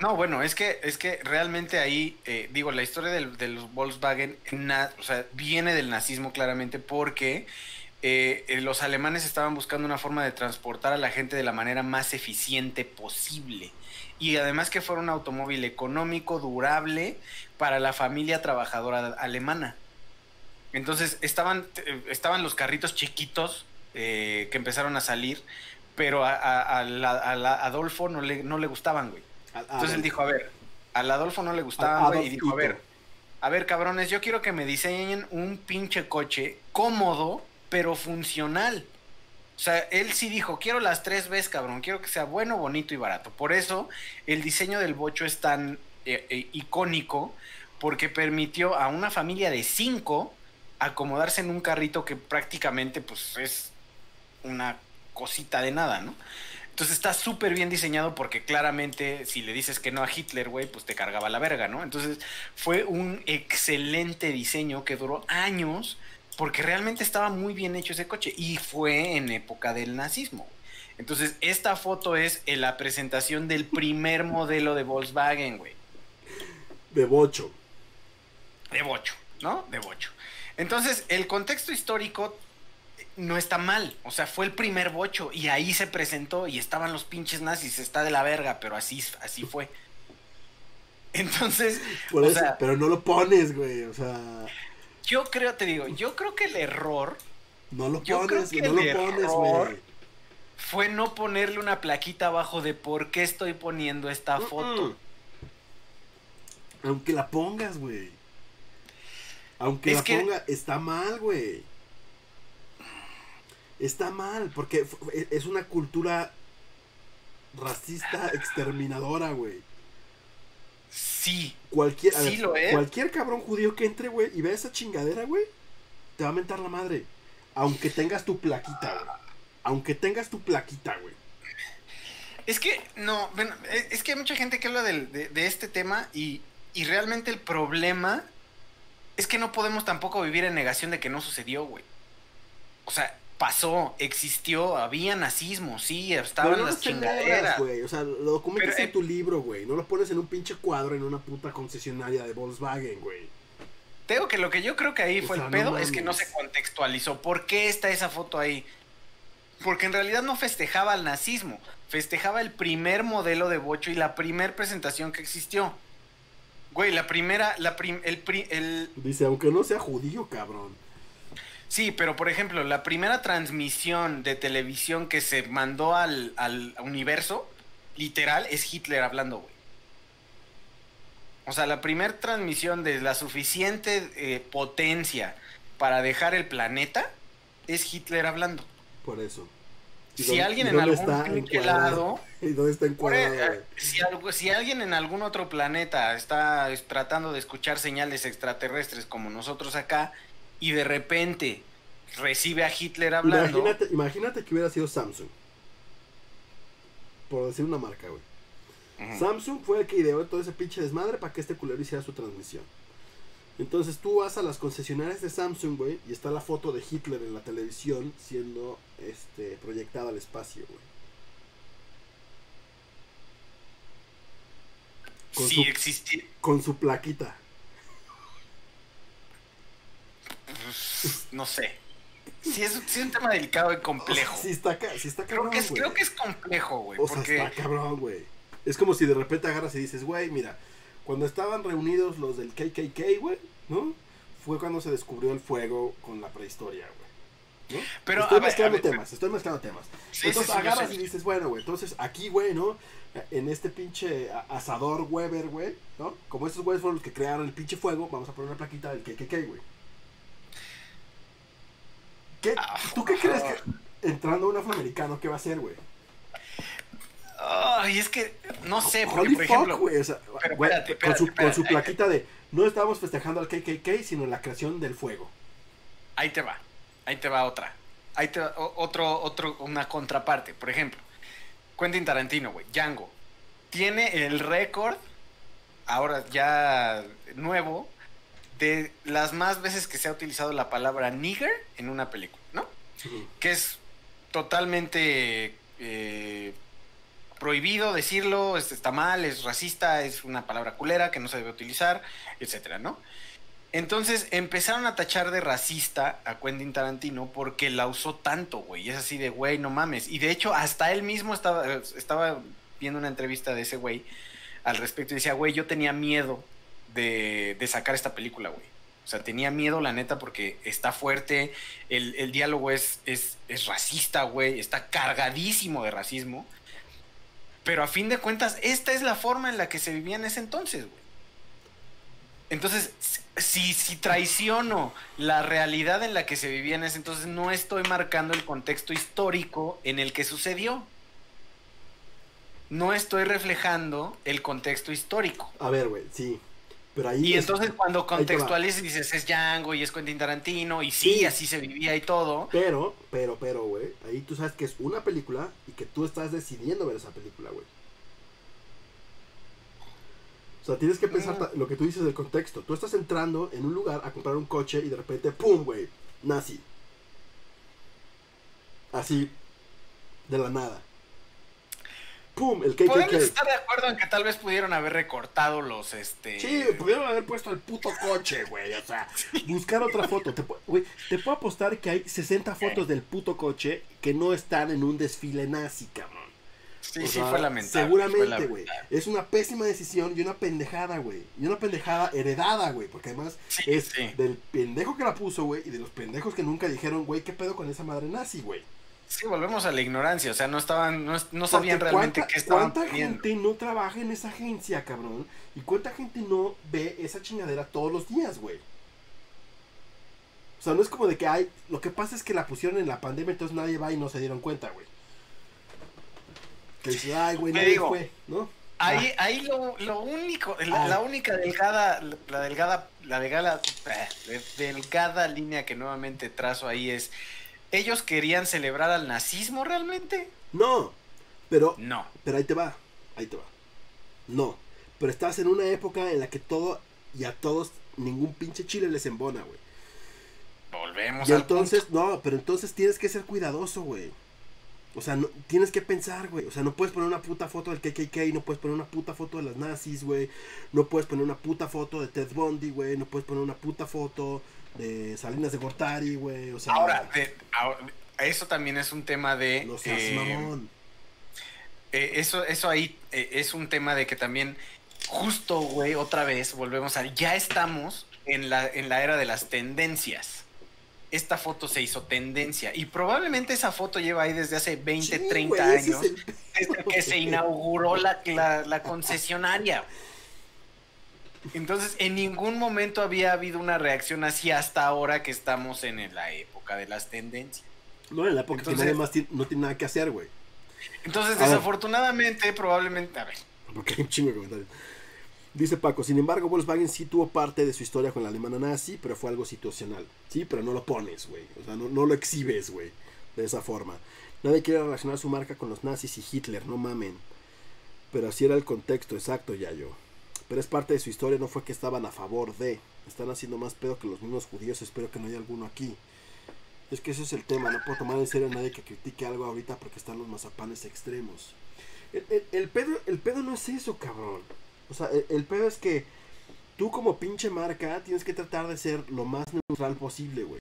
No, bueno, es que, es que realmente ahí, eh, digo, la historia del, Volkswagen viene del nazismo claramente porque eh, eh, los alemanes estaban buscando una forma de transportar a la gente de la manera más eficiente posible. Y además que fuera un automóvil económico, durable, para la familia trabajadora alemana. Entonces estaban, estaban los carritos chiquitos eh, que empezaron a salir, pero a, a- a a la Adolfo no le, no le gustaban, güey. Entonces él dijo, a ver, al Adolfo no le a- gustaban, güey, y dijo, a ver, a ver, cabrones, yo quiero que me diseñen un pinche coche cómodo, pero funcional. O sea, él sí dijo, quiero las tres veces, cabrón, quiero que sea bueno, bonito y barato. Por eso el diseño del bocho es tan eh, eh, icónico, porque permitió a una familia de cinco acomodarse en un carrito que prácticamente pues es una cosita de nada, ¿no? Entonces está súper bien diseñado porque claramente si le dices que no a Hitler, güey, pues te cargaba la verga, ¿no? Entonces fue un excelente diseño que duró años porque realmente estaba muy bien hecho ese coche y fue en época del nazismo. Entonces esta foto es en la presentación del primer modelo de Volkswagen, güey. De bocho. De bocho, ¿no? De bocho. Entonces, el contexto histórico no está mal. O sea, fue el primer bocho y ahí se presentó y estaban los pinches nazis. Está de la verga, pero así, así fue. Entonces, Por o eso, sea, pero no lo pones, güey. O sea, yo creo, te digo, yo creo que el error no lo Yo creo pones, que güey. No lo pones, güey. fue no ponerle una plaquita abajo de por qué estoy poniendo esta foto. Aunque la pongas, güey. Aunque Es la que- ponga, está mal, güey. Está mal, porque e- es una cultura racista exterminadora, güey. Sí, Cualquier, a Sí ver, lo es. cualquier cabrón judío que entre, güey, y vea esa chingadera, güey, te va a mentar la madre. Aunque tengas tu plaquita, güey. Aunque tengas tu plaquita, güey. Es que, no, bueno, es, que hay mucha gente que habla de, de este tema y, y realmente el problema es que no podemos tampoco vivir en negación de que no sucedió, güey. O sea, pasó, existió, había nazismo, sí, estaban no las chingaderas. güey. O sea, lo documentas Pero, en eh, tu libro, güey. No lo pones en un pinche cuadro en una puta concesionaria de Volkswagen, güey. Te digo que lo que yo creo que ahí O fue sea, el no pedo es que no se contextualizó. ¿Por qué está esa foto ahí? Porque en realidad no festejaba el nazismo, festejaba el primer modelo de bocho y la primer presentación que existió. Güey, la primera, la prim- el, pri- el, Dice, aunque no sea judío, cabrón. Sí, pero por ejemplo, la primera transmisión de televisión que se mandó al, al universo, literal, es Hitler hablando, güey. O sea, la primera transmisión de la suficiente eh, potencia para dejar el planeta es Hitler hablando. Por eso. ¿Y Si dónde- alguien en algún lado, ¿Y dónde está encuadrado, e- güey? si, alguien en algún otro planeta está es, tratando de escuchar señales extraterrestres como nosotros acá y de repente recibe a Hitler hablando, Imagínate, imagínate que hubiera sido Samsung. Por decir una marca, güey. Samsung fue el que ideó todo ese pinche desmadre para que este culero hiciera su transmisión. Entonces tú vas a las concesionarias de Samsung, güey, y está la foto de Hitler en la televisión siendo este proyectada al espacio, güey. Con, si su, con su plaquita. pues, no sé. Sí es, sí es un tema delicado y complejo. Sí está, ca- sí está creo, cabrón, que es, güey. creo que es complejo, güey. O sea, porque está cabrón, güey. Es como si de repente agarras y dices, güey, mira, cuando estaban reunidos los del KKK, güey, ¿no? Fue cuando se descubrió el fuego con la prehistoria, güey. ¿no? Pero, estoy ver, mezclando temas, estoy mezclando temas. Entonces agarras y dices, bueno, güey, entonces aquí, güey, ¿no? En este pinche asador Weber, güey, ¿no? Como estos güeyes fueron los que crearon el pinche fuego, vamos a poner una plaquita del KKK, güey. ¿Qué, Ah, ¿Tú qué crees que entrando un afroamericano, qué va a hacer, güey? Ay, es que no sé, porque Holy por fuck, ejemplo, güey. o sea, pero espérate, con, su, espérate, con su espérate. plaquita de no estamos festejando al KKK, sino la creación del fuego. ahí te va, ahí te va otra, ahí te va otro, otro, una contraparte, por ejemplo, Quentin Tarantino, güey, Django, tiene el récord, ahora ya nuevo, de las más veces que se ha utilizado la palabra nigger en una película, ¿no? que es totalmente eh, prohibido decirlo, es- está mal, es racista, es una palabra culera que no se debe utilizar, etcétera, ¿no? Entonces empezaron a tachar de racista a Quentin Tarantino porque la usó tanto, güey. Y es así de, güey, no mames. Y de hecho, hasta él mismo estaba, eh, estaba viendo una entrevista de ese güey al respecto y decía, güey, yo tenía miedo de, sacar esta película, güey. O sea, tenía miedo, la neta, porque está fuerte, el, el diálogo es, es, es racista, güey, está cargadísimo de racismo. Pero a fin de cuentas, esta es la forma en la que se vivía en ese entonces, güey. Entonces, si, si traiciono la realidad en la que se vivía en ese entonces, no estoy marcando el contexto histórico en el que sucedió. No estoy reflejando el contexto histórico. A ver, güey, sí. Pero ahí Y es- entonces cuando contextualizas y dices es Django y es Quentin Tarantino y sí, Sí. así se vivía y todo. Pero, pero, pero, güey, ahí tú sabes que es una película y que tú estás decidiendo ver esa película, güey. O sea, tienes que pensar Mm. ta- lo que tú dices del contexto. Tú estás entrando en un lugar a comprar un coche y de repente, ¡pum, güey! Nazi. Así, de la nada. ¡Pum! El Podemos KKK. estar de acuerdo en que tal vez pudieron haber recortado los este Sí, pudieron haber puesto el puto coche, güey. O sea, buscar otra foto. Te, pu- güey, te puedo apostar que hay 60 fotos del puto coche que no están en un desfile nazi, cabrón. Sí, O sí, sea, fue lamentable. Seguramente, güey. Es una pésima decisión y una pendejada, güey. Y una pendejada heredada, güey. Porque además Sí, es sí. del pendejo que la puso, güey. Y de los pendejos que nunca dijeron, güey, ¿qué pedo con esa madre nazi, güey? Sí, volvemos a la ignorancia, o sea, no estaban, no, no sabían realmente qué estaban ¿Cuánta gente no trabaja en esa agencia, cabrón? ¿Y cuánta gente no ve esa chingadera todos los días, güey? O sea, no es como de que hay... Lo que pasa es que la pusieron en la pandemia, entonces nadie va y no se dieron cuenta, güey. Que dice, ay, güey, nadie digo, fue, ¿no? Ahí, ahí lo, lo único, la, Ay. la única delgada, la delgada, la delgada, eh, delgada línea que nuevamente trazo ahí es, ¿ellos querían celebrar al nazismo realmente? No, pero No. Pero ahí te va, ahí te va. No, pero estás en una época en la que todo y a todos ningún pinche chile les embona, güey. Volvemos Y al entonces, punto. no, pero entonces tienes que ser cuidadoso, güey. O sea, no, tienes que pensar, güey. O sea, no puedes poner una puta foto del KKK, no puedes poner una puta foto de las nazis, güey. No puedes poner una puta foto de Ted Bundy, güey. No puedes poner una puta foto de Salinas de Gortari, güey. O sea, Ahora, de- ahora, eso también es un tema de... seas eh, mamón. Eh, eso, eso ahí eh, es un tema de que también, justo, güey, otra vez, volvemos a. Ya estamos en la, en la era de las tendencias. Esta foto se hizo tendencia. Y probablemente esa foto lleva ahí desde hace 20, Sí, 30 güey, ese es años. el Desde que se inauguró la, la, la concesionaria. Entonces, en ningún momento había habido una reacción así hasta ahora que estamos en la época de las tendencias. No, en la época que Entonces- nadie más no tiene nada que hacer, güey. Entonces, A ver. desafortunadamente, probablemente. A ver. Porque hay un chingo de comentarios. Dice Paco, sin embargo, Volkswagen sí tuvo parte de su historia con la alemana nazi, pero fue algo situacional. Sí, pero no lo pones, güey. O sea, no, no lo exhibes, güey. De esa forma. Nadie quiere relacionar su marca con los nazis y Hitler, no mamen. Pero así era el contexto, exacto, Yayo. Pero es parte de su historia, no fue que estaban a favor de. Están haciendo más pedo que los mismos judíos, espero que no haya alguno aquí. Es que ese es el tema, no puedo tomar en serio a nadie que critique algo ahorita porque están los mazapanes extremos. El, pedo, el pedo no es eso, cabrón. O sea, el, pedo es que tú como pinche marca tienes que tratar de ser lo más neutral posible, güey.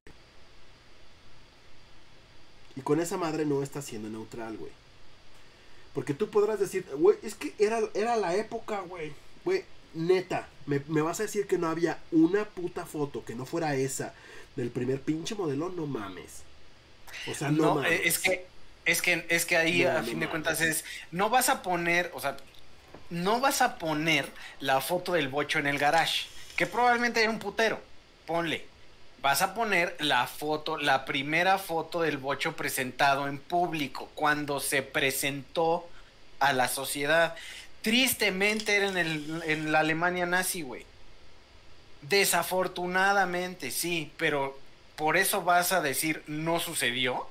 Y con esa madre no estás siendo neutral, güey. Porque tú podrás decir, güey, es que era, era la época, güey. Güey, neta, me, me vas a decir que no había una puta foto que no fuera esa del primer pinche modelo, no mames. O sea, no, No, mames. es que, es que, es que ahí No, a no fin de cuentas es, no vas a poner, o sea, no vas a poner la foto del bocho en el garage, que probablemente hay un putero, ponle. Vas a poner la foto, la primera foto del bocho presentado en público, cuando se presentó a la sociedad. Tristemente era en, el, en la Alemania nazi, güey. Desafortunadamente, sí, pero por eso vas a decir no sucedió.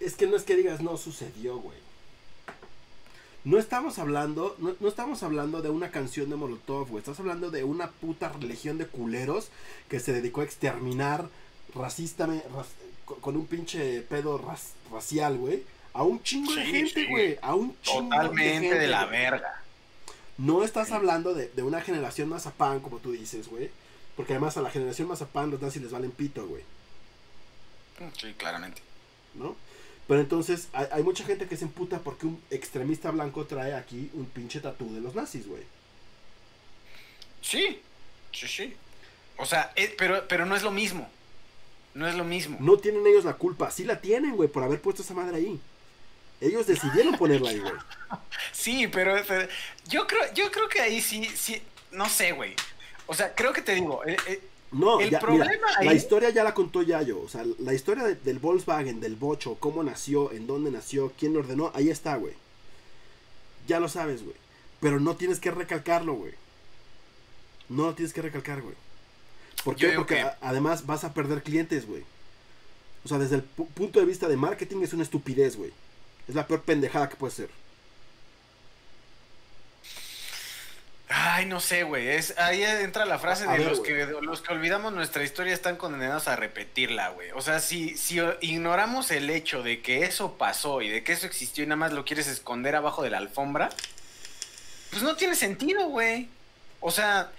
Es que no es que digas no sucedió, güey. No estamos hablando, no, estamos hablando de una canción de Molotov, güey. Estás hablando de una puta legión de culeros que se dedicó a exterminar racistamente, con, un pinche pedo racial, güey. A un chingo de gente, sí. güey. A un chingo Totalmente gente, de la verga. No estás hablando de, de una generación mazapán, como tú dices, güey. Porque además a la generación mazapán los nazis les valen pito, güey. Sí, claramente. ¿no? Pero entonces hay, hay mucha gente que se emputa porque un extremista blanco trae aquí un pinche tatú de los nazis, güey. Sí, sí, sí. O sea, eh, pero, pero no es lo mismo. No es lo mismo. No tienen ellos la culpa, sí la tienen, güey, por haber puesto esa madre ahí. Ellos decidieron ponerla ahí, güey. Sí, pero eh, yo creo, yo creo que ahí sí, sí, no sé, güey. O sea, creo que te digo, eh, eh, No, El ya, problema mira, ahí- la historia ya la contó Yayo. O sea, la historia de- del Volkswagen, del Bocho, cómo nació, en dónde nació, quién lo ordenó, ahí está, güey. Ya lo sabes, güey. Pero no tienes que recalcarlo, güey. No lo tienes que recalcar, güey. ¿Por qué? Porque que- además vas a perder clientes, güey. O sea, desde el pu- punto de vista de marketing es una estupidez, güey. Es la peor pendejada que puede ser. ay, no sé, güey. Es, ahí entra la frase A de ver, los que, los que olvidamos nuestra historia están condenados a repetirla, güey. O sea, si, si ignoramos el hecho de que eso pasó y de que eso existió y nada más lo quieres esconder abajo de la alfombra, pues no tiene sentido, güey. O sea,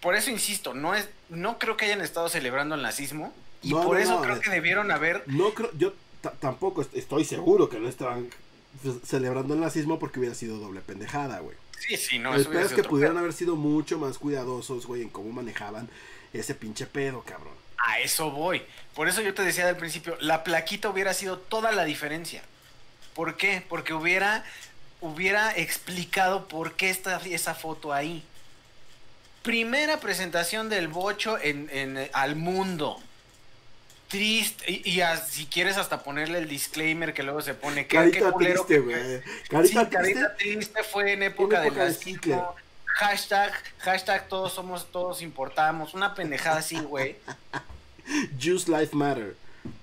por eso insisto, no es, no creo que hayan estado celebrando el nazismo y No, por no, eso no, creo eh. que debieron haber No creo, yo tampoco est- estoy seguro que no estaban ce- celebrando el nazismo porque hubiera sido doble pendejada, güey. Sí, sí, no, eso es que pedo. haber sido mucho más cuidadosos, güey, en cómo manejaban ese pinche pedo, cabrón. A eso voy. Por eso yo te decía al principio, la plaquita hubiera sido toda la diferencia. ¿Por qué? Porque hubiera, hubiera explicado por qué está esa foto ahí. Primera presentación del bocho en, en, eh, al mundo. Triste. Y, y a- si quieres hasta ponerle el disclaimer que luego se pone. ¿qué, qué Carita culero triste, güey. Sí, Carita triste. carita triste fue en época, época del de. Hashtag, hashtag todos somos, todos importamos. Una pendejada así, güey. Juice Life Matter.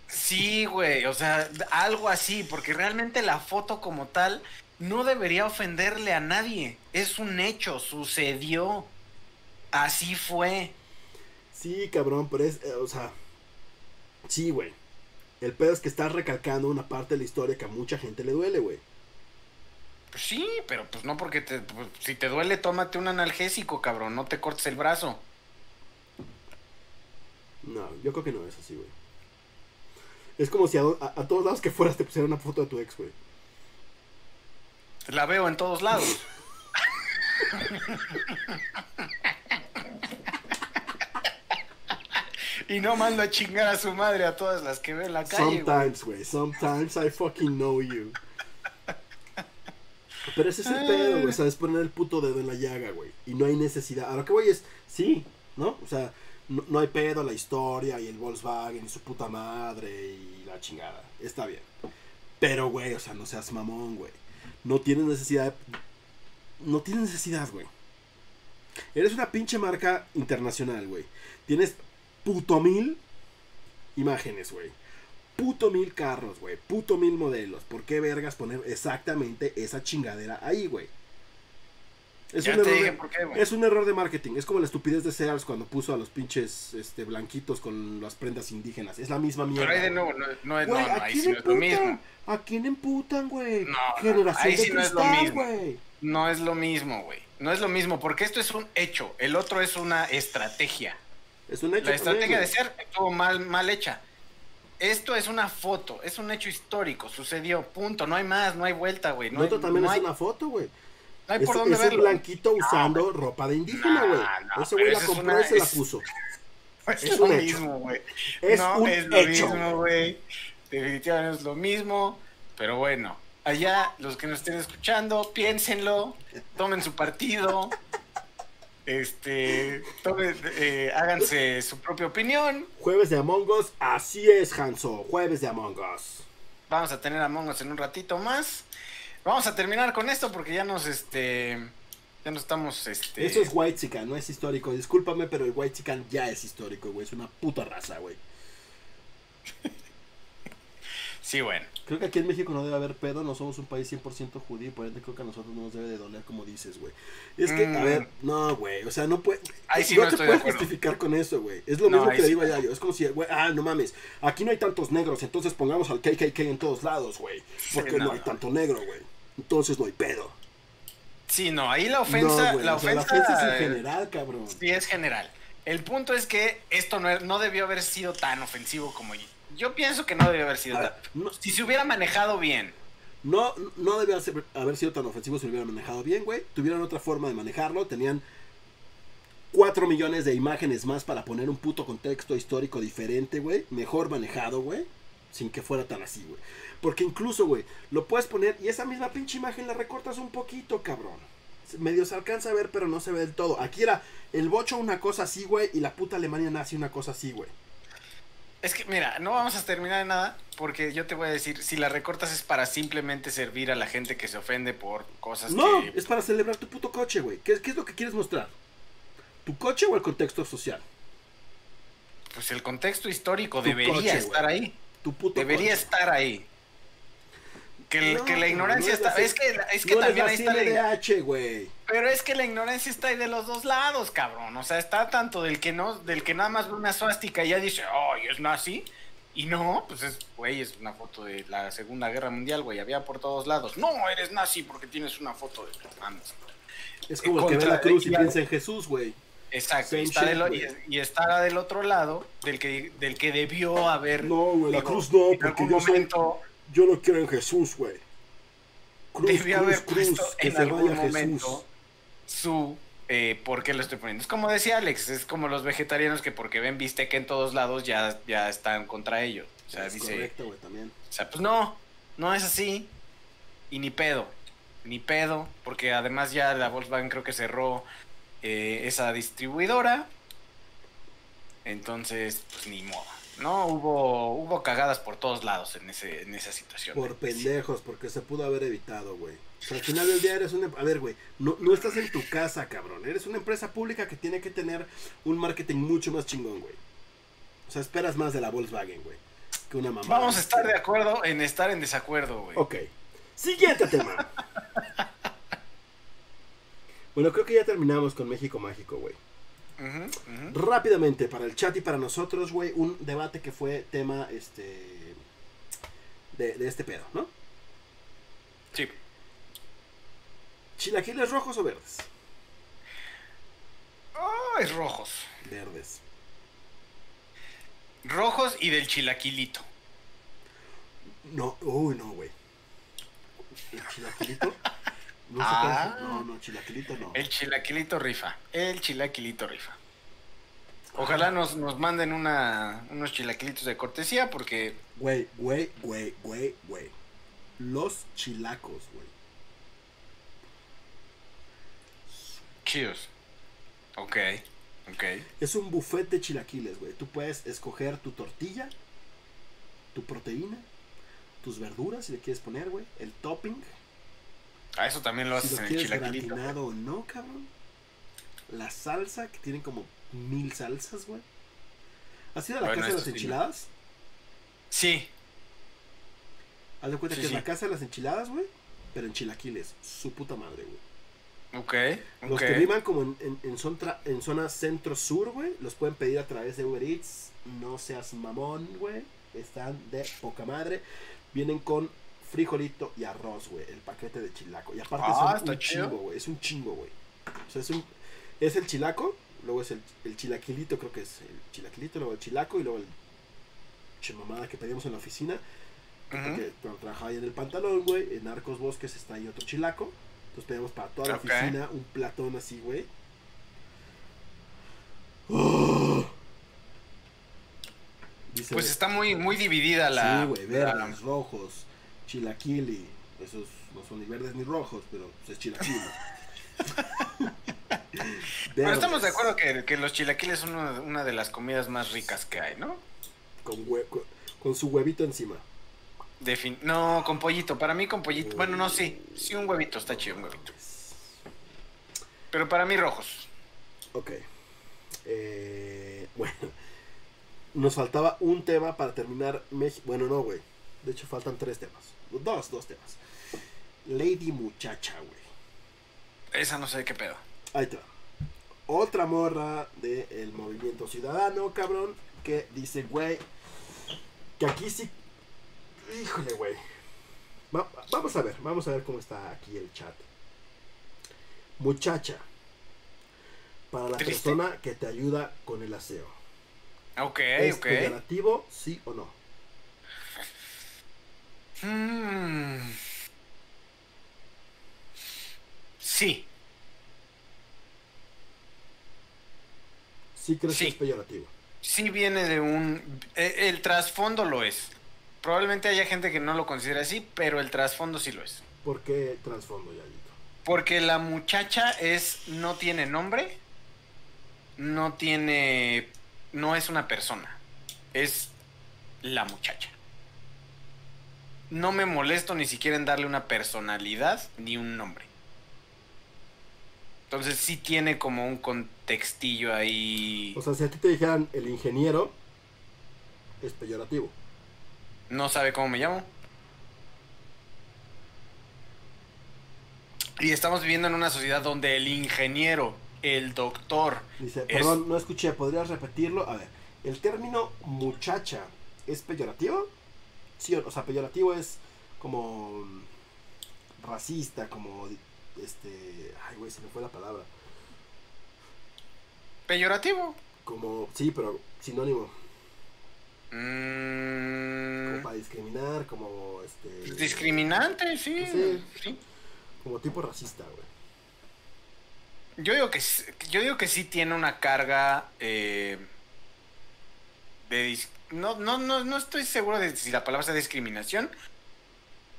Sí, güey, o sea, algo así, porque realmente la foto como tal no debería ofenderle a nadie. Es un hecho, sucedió. Así fue. Sí, cabrón, pero es, eh, o sea, sí, güey. El pedo es que estás recalcando una parte de la historia que a mucha gente le duele, güey. Pues sí, pero pues no porque te, pues, si te duele, tómate un analgésico, cabrón, no te cortes el brazo. No, yo creo que no es así, güey. Es como si a- a todos lados que fueras te pusieran una foto de tu ex, güey. La veo en todos lados. y no mando a chingar a su madre a todas las que ve en la calle. Sometimes, güey. Sometimes I fucking know you. Pero ese es el pedo, güey. Sabes poner el puto dedo en la llaga, güey. Y no hay necesidad. A lo que voy es, sí, ¿no? O sea, no, no hay pedo la historia y el Volkswagen y su puta madre y la chingada. Está bien. Pero, güey, o sea, no seas mamón, güey. No tienes necesidad. No tienes necesidad, güey. Eres una pinche marca internacional, güey. Tienes puto mil imágenes, güey. Puto mil carros, güey. Puto mil modelos. ¿Por qué vergas poner exactamente esa chingadera ahí, güey? Es, un error por qué, es un error de marketing. Es como la estupidez de Sears cuando puso a los pinches este, blanquitos con las prendas indígenas. Es la misma mierda. Pero ahí de nuevo, no, no es, Güey, no, no, ¿a ahí quién sí no es lo mismo. ¿A quién emputan, güey? No, Generación ahí de sí no es lo mismo. güey. No es lo mismo, güey. No es lo mismo, porque esto es un hecho. El otro es una estrategia. Es un hecho. La estrategia de ser estuvo mal, mal hecha. Esto es una foto, es un hecho histórico, sucedió, punto. No hay más, no hay vuelta, güey. No, Nosotros también no es hay- una foto, güey. no hay Es, por dónde es verlo. blanquito usando ropa de indígena, güey. no, Ese güey la compró una- y se la puso. Es, es lo un hecho. mismo, güey. Es no, un es lo hecho. mismo, güey. definitivamente es lo mismo, pero bueno, allá los que nos estén escuchando, piénsenlo, tomen su partido, este, eh, háganse su propia opinión. Jueves de Among Us, así es, Hanso. Jueves de Among Us. Vamos a tener Among Us en un ratito más. Vamos a terminar con esto porque ya nos, este, ya no estamos, este... Eso es White no es histórico. Discúlpame, pero el White ya es histórico, güey. Es una puta raza, güey. sí, bueno. Creo que aquí en México no debe haber pedo, no somos un país 100% judío, por ende creo que a nosotros no nos debe de doler como dices, güey. Es que, a ver, mm. no, güey, o sea, no puede... no, te puedes justificar con eso, güey. Es lo mismo que le digo a Yayo, es como si, güey, ah, no mames, aquí no hay tantos negros, entonces pongamos al KKK en todos lados, güey. Porque no, hay tanto negro, güey. Entonces no hay pedo. Sí, no, ahí la ofensa, la, ofensa, la ofensa es en general, cabrón. Sí, es general. El punto es que esto no, no debió haber sido tan ofensivo como yo pienso que no debió haber sido. si se hubiera manejado bien. No, no haber sido tan ofensivo si lo hubieran manejado bien, güey. Tuvieron otra forma de manejarlo. Tenían 4 millones de imágenes más para poner un puto contexto histórico diferente, güey. Mejor manejado, güey. Sin que fuera tan así, güey. Porque incluso, güey, lo puedes poner y esa misma pinche imagen la recortas un poquito, cabrón. Medio se alcanza a ver, pero no se ve del todo. Aquí era el bocho una cosa así, güey, y la puta Alemania nazi una cosa así, güey. Es que, mira, no vamos a terminar en nada porque yo te voy a decir, si la recortas es para simplemente servir a la gente que se ofende por cosas no, es para celebrar tu puto coche, güey. ¿Qué, es lo que quieres mostrar? ¿Tu coche o el contexto social? Pues el contexto histórico debería estar ahí. Tu puto debería estar ahí. Que, que la ignorancia está. Es, que, es que también ahí está la. Pero es que la ignorancia está ahí de los dos lados, cabrón. O sea, está tanto del que no, del que nada más ve una suástica y ya dice, ay, es nazi. Y no, pues es, güey, es una foto de la Segunda Guerra Mundial, güey. Había por todos lados. No, eres nazi porque tienes una foto de Es como el que ve la cruz y piensa en Jesús, güey. Exacto, y está, y, está, del otro lado del que, del que debió haber. No, güey, la cruz no, porque yo momento, yo no quiero en Jesús, güey. Cruz, Debió haber puesto en algún momento su eh, por qué lo estoy poniendo. Es como decía Alex, es como los vegetarianos que porque ven bistec en todos lados ya, ya están contra ellos. O sea, dice. Correcto, güey, también. O sea, pues no, no es así. Y ni pedo. Ni pedo. Porque además ya la Volkswagen creo que cerró eh, esa distribuidora. Entonces, pues ni modo. No, hubo, hubo cagadas por todos lados en, ese, en esa situación. Por pendejos, porque se pudo haber evitado, güey. al final del día eres un... Em, a ver, güey, no, no estás en tu casa, cabrón. Eres una empresa pública que tiene que tener un marketing mucho más chingón, güey. O sea, esperas más de la Volkswagen, güey. Que una mamá. Vamos a estar de acuerdo en estar en desacuerdo, güey. Ok. Siguiente tema. bueno, creo que ya terminamos con México Mágico, güey. Rápidamente, para el chat y para nosotros, güey, un debate que fue tema este de, este pedo, ¿no? Sí. ¿Chilaquiles rojos o verdes? Oh, es rojos. Verdes. Rojos y del chilaquilito. No, uy, no, güey. ¿El chilaquilito? No, ah, no, no, chilaquilito no. El chilaquilito rifa. El chilaquilito rifa. Ojalá nos, nos manden una, unos chilaquilitos de cortesía porque... Güey, güey, güey, güey, güey. Los chilacos, güey. Chidos. Ok, ok. Es un buffet de chilaquiles, güey. Tú puedes escoger tu tortilla, tu proteína, tus verduras, si le quieres poner, güey. El topping Ah, eso también lo haces en el chilaquilito. o no, cabrón. La salsa, que tienen como mil salsas, güey. ¿Has ido a la casa de las enchiladas? Sí. Haz de cuenta que es la casa de las enchiladas, güey. Pero en chilaquiles. Su puta madre, güey. Ok. Los que vivan como en, en, en zona centro-sur, güey, los pueden pedir a través de Uber Eats. No seas mamón, güey. Están de poca madre. Vienen con frijolito y arroz, güey. El paquete de chilaco. Y aparte ah, es un, chingo, güey. Es un chingo, güey. O sea, es un. Es el chilaco, luego es el, el chilaquilito, creo que es el chilaquilito, luego el chilaco y luego el chimamada que pedimos en la oficina. Porque cuando trabajaba ahí en el pantalón, güey, en Arcos Bosques está ahí otro chilaco. Entonces pedimos para toda la oficina un platón así, güey. Pues está muy, muy dividida la. Sí, güey, la- verdes, rojos, chilaquili. Esos no son ni verdes ni rojos, pero pues, es chilaquili. Pero estamos de acuerdo que, que los chilaquiles son una, una de las comidas más ricas que hay, ¿no? Con, hue- con, con su huevito encima. Defin- no, con pollito. Para mí con pollito. Bueno, no, sí. Sí, un huevito. Está chido un huevito. Pero para mí rojos. Ok. Eh, bueno. Nos faltaba un tema para terminar México. Bueno, no, güey. De hecho, faltan tres temas. Dos, dos temas. Lady Muchacha, güey. Esa no sé qué pedo. Ahí va. Otra morra del movimiento ciudadano, cabrón, que dice, güey, que aquí sí... Híjole, güey. Va- vamos a ver, vamos a ver cómo está aquí el chat. Muchacha. Para la Triste. persona que te ayuda con el aseo. Ok, ¿Es ok. peyorativo, sí o no? Mm. Sí, Sí crees Sí. que es peyorativo. sí viene de un... eh, El trasfondo lo es. Probablemente haya gente que no lo considera así, pero el trasfondo sí lo es. ¿Por qué trasfondo, Yayito? Porque la muchacha es no tiene nombre, no tiene no es una persona, es la muchacha. No me molesto ni siquiera en darle una personalidad ni un nombre. Entonces sí tiene como un contextillo ahí. O sea, si a ti te dijeran el ingeniero, es peyorativo. No sabe cómo me llamo. Y estamos viviendo en una sociedad donde el ingeniero, el doctor, Dice, Es- perdón, no escuché, ¿podrías repetirlo? A ver, ¿el término muchacha es peyorativo? Sí, o sea, peyorativo es como racista, como este, ay güey, se me fue la palabra. peyorativo. Como, sí, pero sinónimo, Mm, como para discriminar, como este discriminante, sí, Sí. sí. como tipo racista, güey. Yo digo que sí- yo digo que sí tiene una carga eh, de dis- no, no, no, no estoy seguro de si la palabra sea discriminación,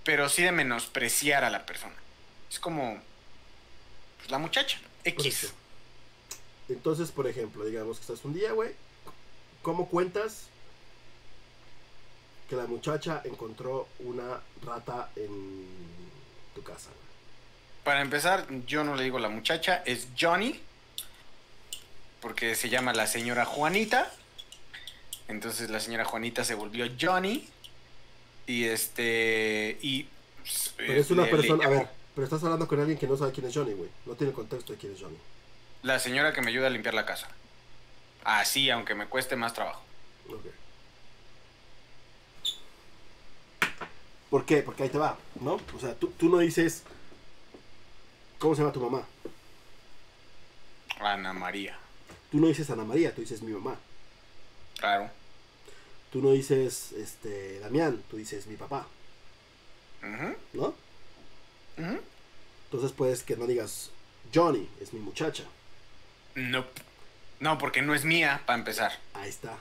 pero sí de menospreciar a la persona. Es como pues, la muchacha, X. Entonces, por ejemplo, digamos que estás un día, güey, ¿cómo cuentas que la muchacha encontró una rata en tu casa? Para empezar, yo no le digo la muchacha, es Johnny. Porque se llama la señora Juanita. Entonces la señora Juanita se volvió Johnny. Y este. Y. Pero es una le- le persona, a ver, pero estás hablando con alguien que no sabe quién es Johnny, güey. No tiene contexto de quién es Johnny. La señora que me ayuda a limpiar la casa. Así, aunque me cueste más trabajo. Ok. ¿Por qué? Porque ahí te va, ¿no? O sea, tú, tú no dices, ¿cómo se llama tu mamá? Ana María. Tú no dices Ana María, tú dices mi mamá. Claro. Tú no dices, este, Damián, tú dices mi papá, ¿no? Entonces puedes que no digas Johnny, es mi muchacha. No. No, porque no es mía, para empezar. Ahí está.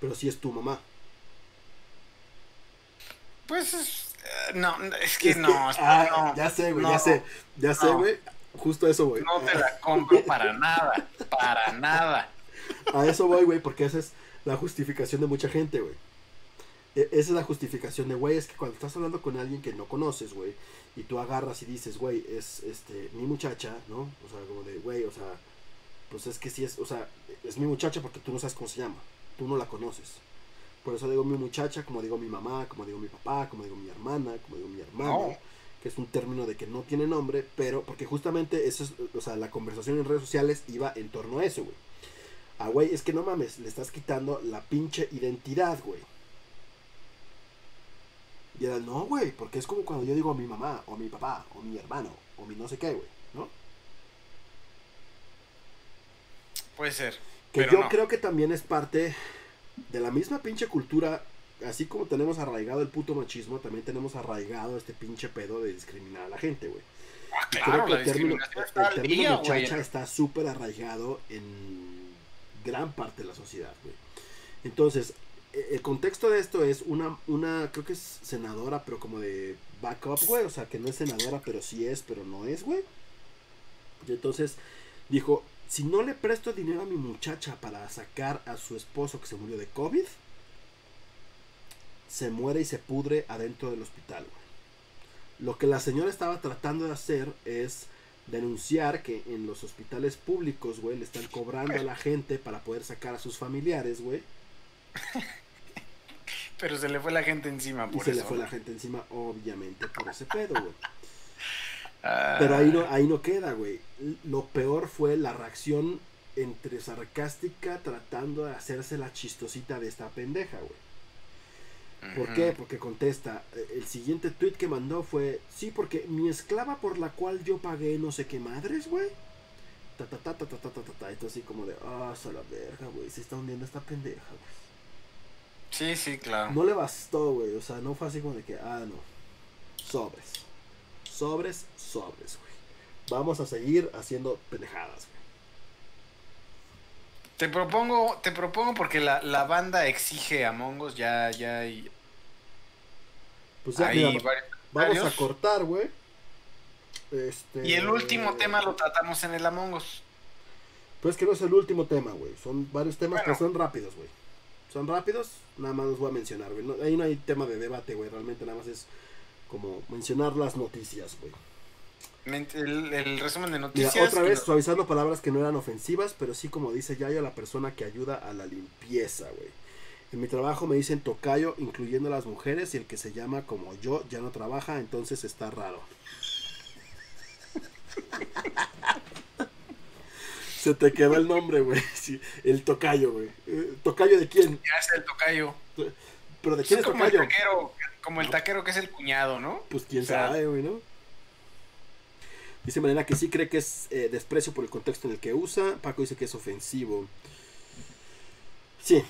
Pero sí es tu mamá. Pues es- eh, no, es que Es que- no, ah, no, ya sé, güey, no. ya sé. Ya sé, No. güey. Justo eso voy. no te la compro para nada, para nada. A eso voy, güey, porque esa es la justificación de mucha gente, güey. E- Esa es la justificación de, güey, es que cuando estás hablando con alguien que no conoces, güey, y tú agarras y dices, güey, es este mi muchacha, ¿no? O sea, como de, güey, o sea, pues es que sí es, o sea, es mi muchacha porque tú no sabes cómo se llama, tú no la conoces. Por eso digo mi muchacha, como digo mi mamá, como digo mi papá, como digo mi hermana, como digo mi hermano, No. que es un término de que no tiene nombre, pero porque justamente eso es, o sea, la conversación en redes sociales iba en torno a eso, güey. Ah, güey, es que no mames, le estás quitando la pinche identidad, güey. Y era, no, güey, porque es como cuando yo digo mi mamá, o mi papá, o mi hermano, o mi no sé qué, güey, ¿no? Puede ser. Que Pero yo no. creo que también es parte de la misma pinche cultura, así como tenemos arraigado el puto machismo, también tenemos arraigado este pinche pedo de discriminar a la gente, güey. Ah, claro, creo la que el término, el día, muchacha está súper arraigado en gran parte de la sociedad, güey. Entonces, eh, el contexto de esto es una, una, creo que es senadora, pero como de backup, güey. O sea, que no es senadora, pero sí es, pero no es, güey. Y entonces dijo, si no le presto dinero a mi muchacha para sacar a su esposo que se murió de COVID, se muere y se pudre adentro del hospital, güey. Lo que la señora estaba tratando de hacer es denunciar que en los hospitales públicos, güey, le están cobrando a la gente para poder sacar a sus familiares, güey. Pero se le fue la gente encima Y por se eso. le fue la gente encima, obviamente, por ese pedo, güey. Ah, Pero ahí no, ahí no queda, güey. Lo peor fue la reacción entre sarcástica tratando de hacerse la chistosita de esta pendeja, güey. ¿Por qué? Porque contesta, eh, el siguiente tweet que mandó fue, sí, porque mi esclava por la cual yo pagué no sé qué madres, güey. Ta, ta, Esto así como de, ah, oh, la verga, güey, se está hundiendo esta pendeja, güey. Sí, sí, claro. No le bastó, güey, o sea, no fue así como de que, ah, no. Sobres. Sobres, sobres, güey. Vamos a seguir haciendo pendejadas, güey. Te propongo, te propongo porque la, la banda exige a Mongos ya, ya hay, Pues ya, hay mira, varios vamos a cortar, güey. Este... Y el último tema lo tratamos en el Among Us. Pues que no es el último tema, güey. Son varios temas, Bueno. pero son rápidos, güey. Son rápidos, nada más los voy a mencionar, güey. No- ahí no hay tema de debate, güey. Realmente nada más es como mencionar las noticias, güey. El, el resumen de Mira, noticias. otra que vez suavizando palabras que no eran ofensivas, pero sí como dice Yayo, la persona que ayuda a la limpieza, güey. En mi trabajo me dicen tocayo, incluyendo a las mujeres, y el que se llama como yo ya no trabaja, entonces está raro. Se te quedó el nombre, güey. Sí, el tocayo, güey. Eh, ¿Tocayo de quién? Ya es el tocayo. ¿Pero de quién Es es como el tocayo? taquero, como el taquero que es el cuñado, ¿no? Pues quién O sea, sabe, güey, ¿no? Dice Mariana que sí cree que es eh, desprecio por el contexto en el que usa. Paco dice que es ofensivo. Sí,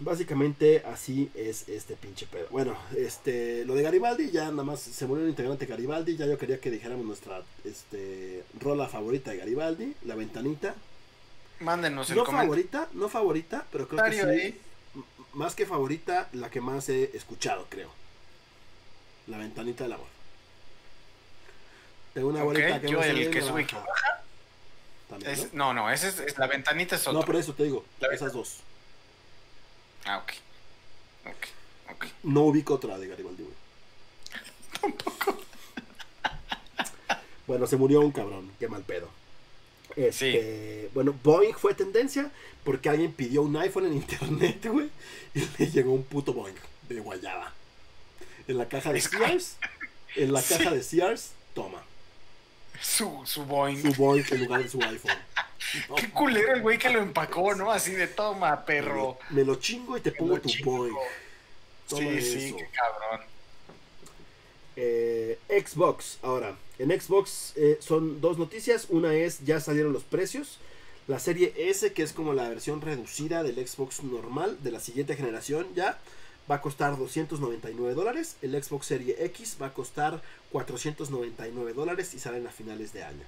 básicamente así es este pinche pedo. Bueno, este, lo de Garibaldi, ya nada más se murió un integrante Garibaldi. Ya yo quería que dijéramos nuestra este, rola favorita de Garibaldi, La Ventanita. Mándenos el No comentario favorita, no favorita, pero creo que sí. Más que favorita, la que más he escuchado, creo. La Ventanita del Amor. Una Ok, abuelita que yo me el que bien sube y que baja. También, Es- ¿no? no, no, ese es, es- la ventanita es otro. No, por eso te digo, La esas dos. Ah, ok. Ok, ok. No ubico otra de Garibaldi, güey. Bueno, se murió un cabrón, qué mal pedo. Este, Bueno, Boeing fue tendencia porque alguien pidió un iPhone en internet, güey, y le llegó un puto Boeing de guayaba. En la caja de Sears, en la Sí. caja de Sears, toma, Su, su Boeing. su Boeing en lugar de su iPhone. No, Qué culero el güey que lo empacó, ¿no? Así de toma, perro. Me lo chingo y te Me pongo tu chingo. Boeing. Toma Sí, sí, qué cabrón. Eh, Xbox, ahora, en Xbox eh, son dos noticias. Una es, ya salieron los precios. La serie S, que es como la versión reducida del Xbox normal de la siguiente generación, ya va a costar 299 dólares. El Xbox Serie X va a costar 499 dólares y salen a finales de año.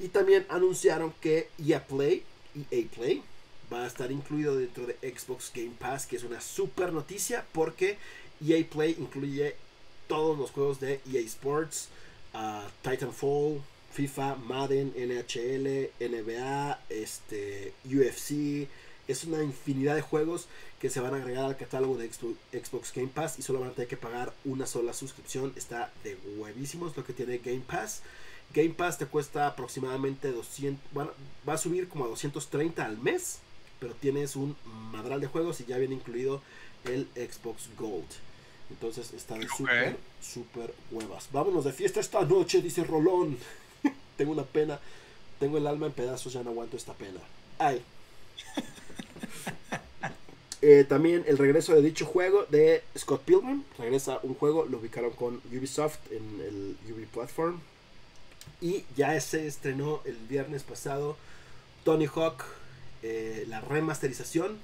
Y también anunciaron que EA Play, EA Play, va a estar incluido dentro de Xbox Game Pass, que es una super noticia porque EA Play incluye todos los juegos de EA Sports, ah, Titanfall, FIFA, Madden, NHL, NBA, este, UFC. Es una infinidad de juegos que se van a agregar al catálogo de Xbox- Game Pass y solo van a tener que pagar una sola suscripción. Está de huevísimos lo que tiene Game Pass. Game Pass te cuesta aproximadamente 200, bueno, va a subir como a 230 al mes, pero tienes un madral de juegos y ya viene incluido el Xbox Gold. Entonces están Ok. súper, súper huevas. Vámonos de fiesta esta noche, dice Rolón. tengo una pena, tengo el alma en pedazos, ya no aguanto esta pena. Ay. Eh, también el regreso de dicho juego de Scott Pilgrim. Regresa un juego, lo ubicaron con Ubisoft en el Ubi Platform. Y ya se estrenó el viernes pasado Tony Hawk, eh, la remasterización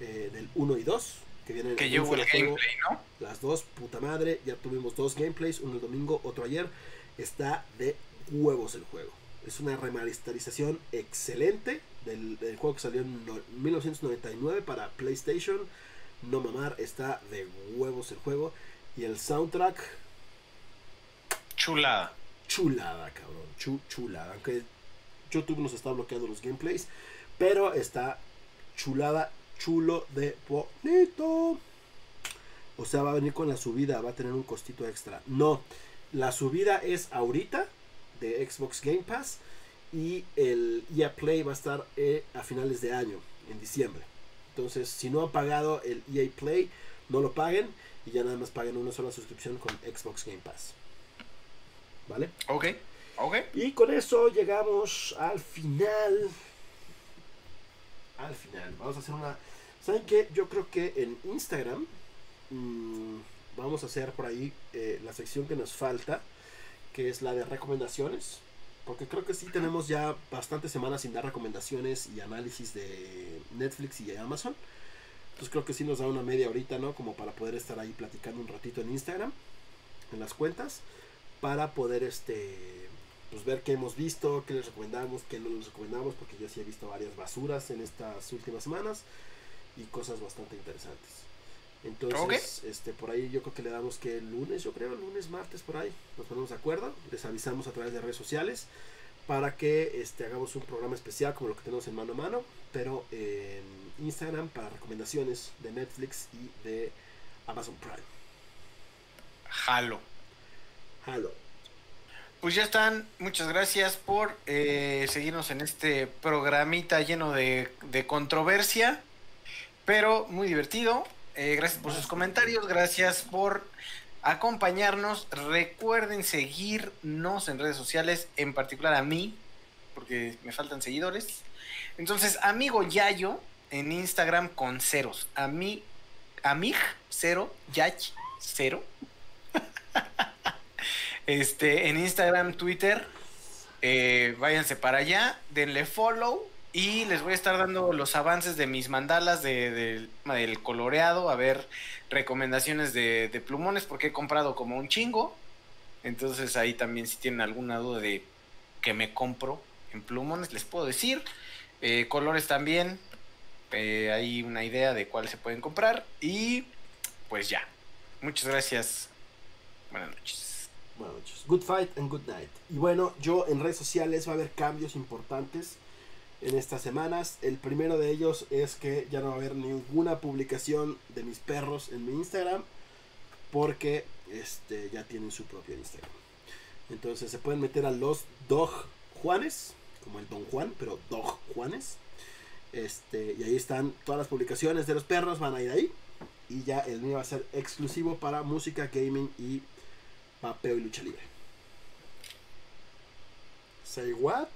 eh, del 1 y 2. Que vienen Que el solo juego. gameplay, ¿no? Las dos, puta madre. Ya tuvimos dos gameplays, uno el domingo, otro ayer. Está de huevos el juego. Es una remasterización excelente del, del juego que salió en no- 1999 para PlayStation. no mamar. Está de huevos el juego. Y el soundtrack, Chulada. chulada, cabrón. Chu, chulada. Aunque YouTube nos está bloqueando los gameplays. Pero está chulada, chulo de bonito. O sea, va a venir con la subida, va a tener un costito extra. No, la subida es ahorita de Xbox Game Pass. Y el EA Play va a estar eh, a finales de año, en diciembre. Entonces, si no han pagado el EA Play, no lo paguen. Y ya nada más paguen una sola suscripción con Xbox Game Pass. ¿Vale? Ok, ok. Y con eso llegamos al final. Al final. Vamos a hacer una. ¿Saben qué? Yo creo que en Instagram mmm, vamos a hacer por ahí eh, la sección que nos falta, que es la de recomendaciones. Porque creo que sí tenemos ya bastantes semanas sin dar recomendaciones y análisis de Netflix y de Amazon. Entonces creo que sí nos da una media horita, ¿no? Como para poder estar ahí platicando un ratito en Instagram, en las cuentas para poder este pues ver qué hemos visto, qué les recomendamos, qué no les recomendamos, porque yo sí he visto varias basuras en estas últimas semanas y cosas bastante interesantes. Entonces, este por ahí yo creo que le damos que el lunes, yo creo, lunes, martes por ahí, nos ponemos de acuerdo, les avisamos a través de redes sociales para que este hagamos un programa especial como lo que tenemos en mano a mano, pero en Instagram para recomendaciones de Netflix y de Amazon Prime. Jalo. Halo. Pues ya están. Muchas gracias por eh, seguirnos en este programita lleno de, de controversia, pero muy divertido. Eh, gracias por sus comentarios, gracias por acompañarnos. Recuerden seguirnos en redes sociales, en particular a mí, porque me faltan seguidores. Entonces, amigo Yayo en Instagram con ceros. A mí, amig cero, yach cero. Este, en Instagram, Twitter, eh, váyanse para allá, denle follow y les voy a estar dando los avances de mis mandalas de, del- coloreado, a ver recomendaciones de, plumones porque he comprado como un chingo. Entonces ahí también si tienen alguna duda de que me compro en plumones, les puedo decir. Eh, colores también, eh, hay una idea de cuáles se pueden comprar y pues ya. Muchas gracias. Buenas noches. Buenas noches. Good fight and good night. Y bueno, yo en redes sociales va a haber cambios importantes en estas semanas. El primero de ellos es que ya no va a haber ninguna publicación de mis perros en mi Instagram porque este ya tienen su propio Instagram. Entonces se pueden meter a los Dog Juanes, como el Don Juan, pero Dog Juanes. Este, y ahí están todas las publicaciones de los perros, van a ir ahí. Y ya el mío va a ser exclusivo para música, gaming y Papeo y lucha libre. Say what?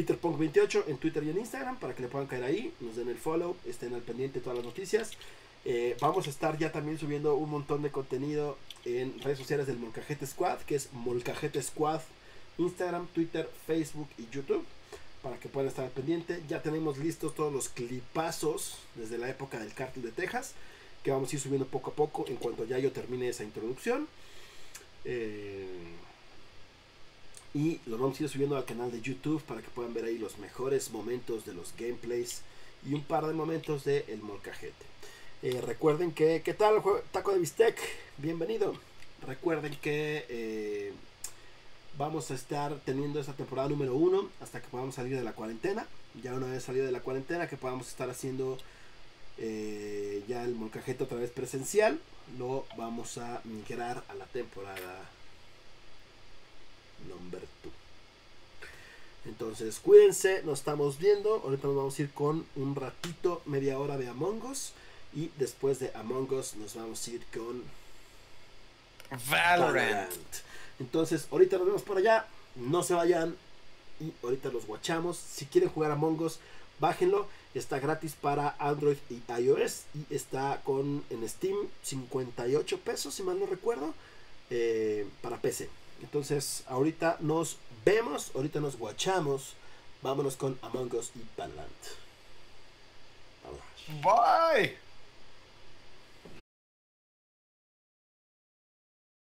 Peter Punk 28 en Twitter y en Instagram para que le puedan caer ahí, nos den el follow, estén al pendiente de todas las noticias. Eh, vamos a estar ya también subiendo un montón de contenido en redes sociales del Molcajete Squad, que es Molcajete Squad, Instagram, Twitter, Facebook y YouTube, para que puedan estar al pendiente. Ya tenemos listos todos los clipazos desde la época del cártel de Texas, que vamos a ir subiendo poco a poco en cuanto ya yo termine esa introducción. Eh, y los vamos a ir subiendo al canal de YouTube para que puedan ver ahí los mejores momentos de los gameplays y un par de momentos de El Molcajete. Eh, recuerden que, ¿qué tal Taco de Bistec? Bienvenido. Recuerden que eh, vamos a estar teniendo esta temporada número uno hasta que podamos salir de la cuarentena. Ya una vez salido de la cuarentena que podamos estar haciendo eh, ya el molcajete otra vez presencial, lo vamos a migrar a la temporada number 2. Entonces, cuídense, nos estamos viendo. Ahorita nos vamos a ir con un ratito, media hora de Among Us. Y después de Among Us nos vamos a ir con Valorant. Valorant. Entonces, ahorita nos vemos por allá. No se vayan. Y ahorita los guachamos. Si quieren jugar Among Us, bájenlo. Está gratis para Android y iOS. Y está con en Steam 58 pesos, si mal no recuerdo. eh, para PC. Entonces, ahorita nos vemos. Ahorita nos guachamos. Vámonos con Among Us y. Vámonos. Bye.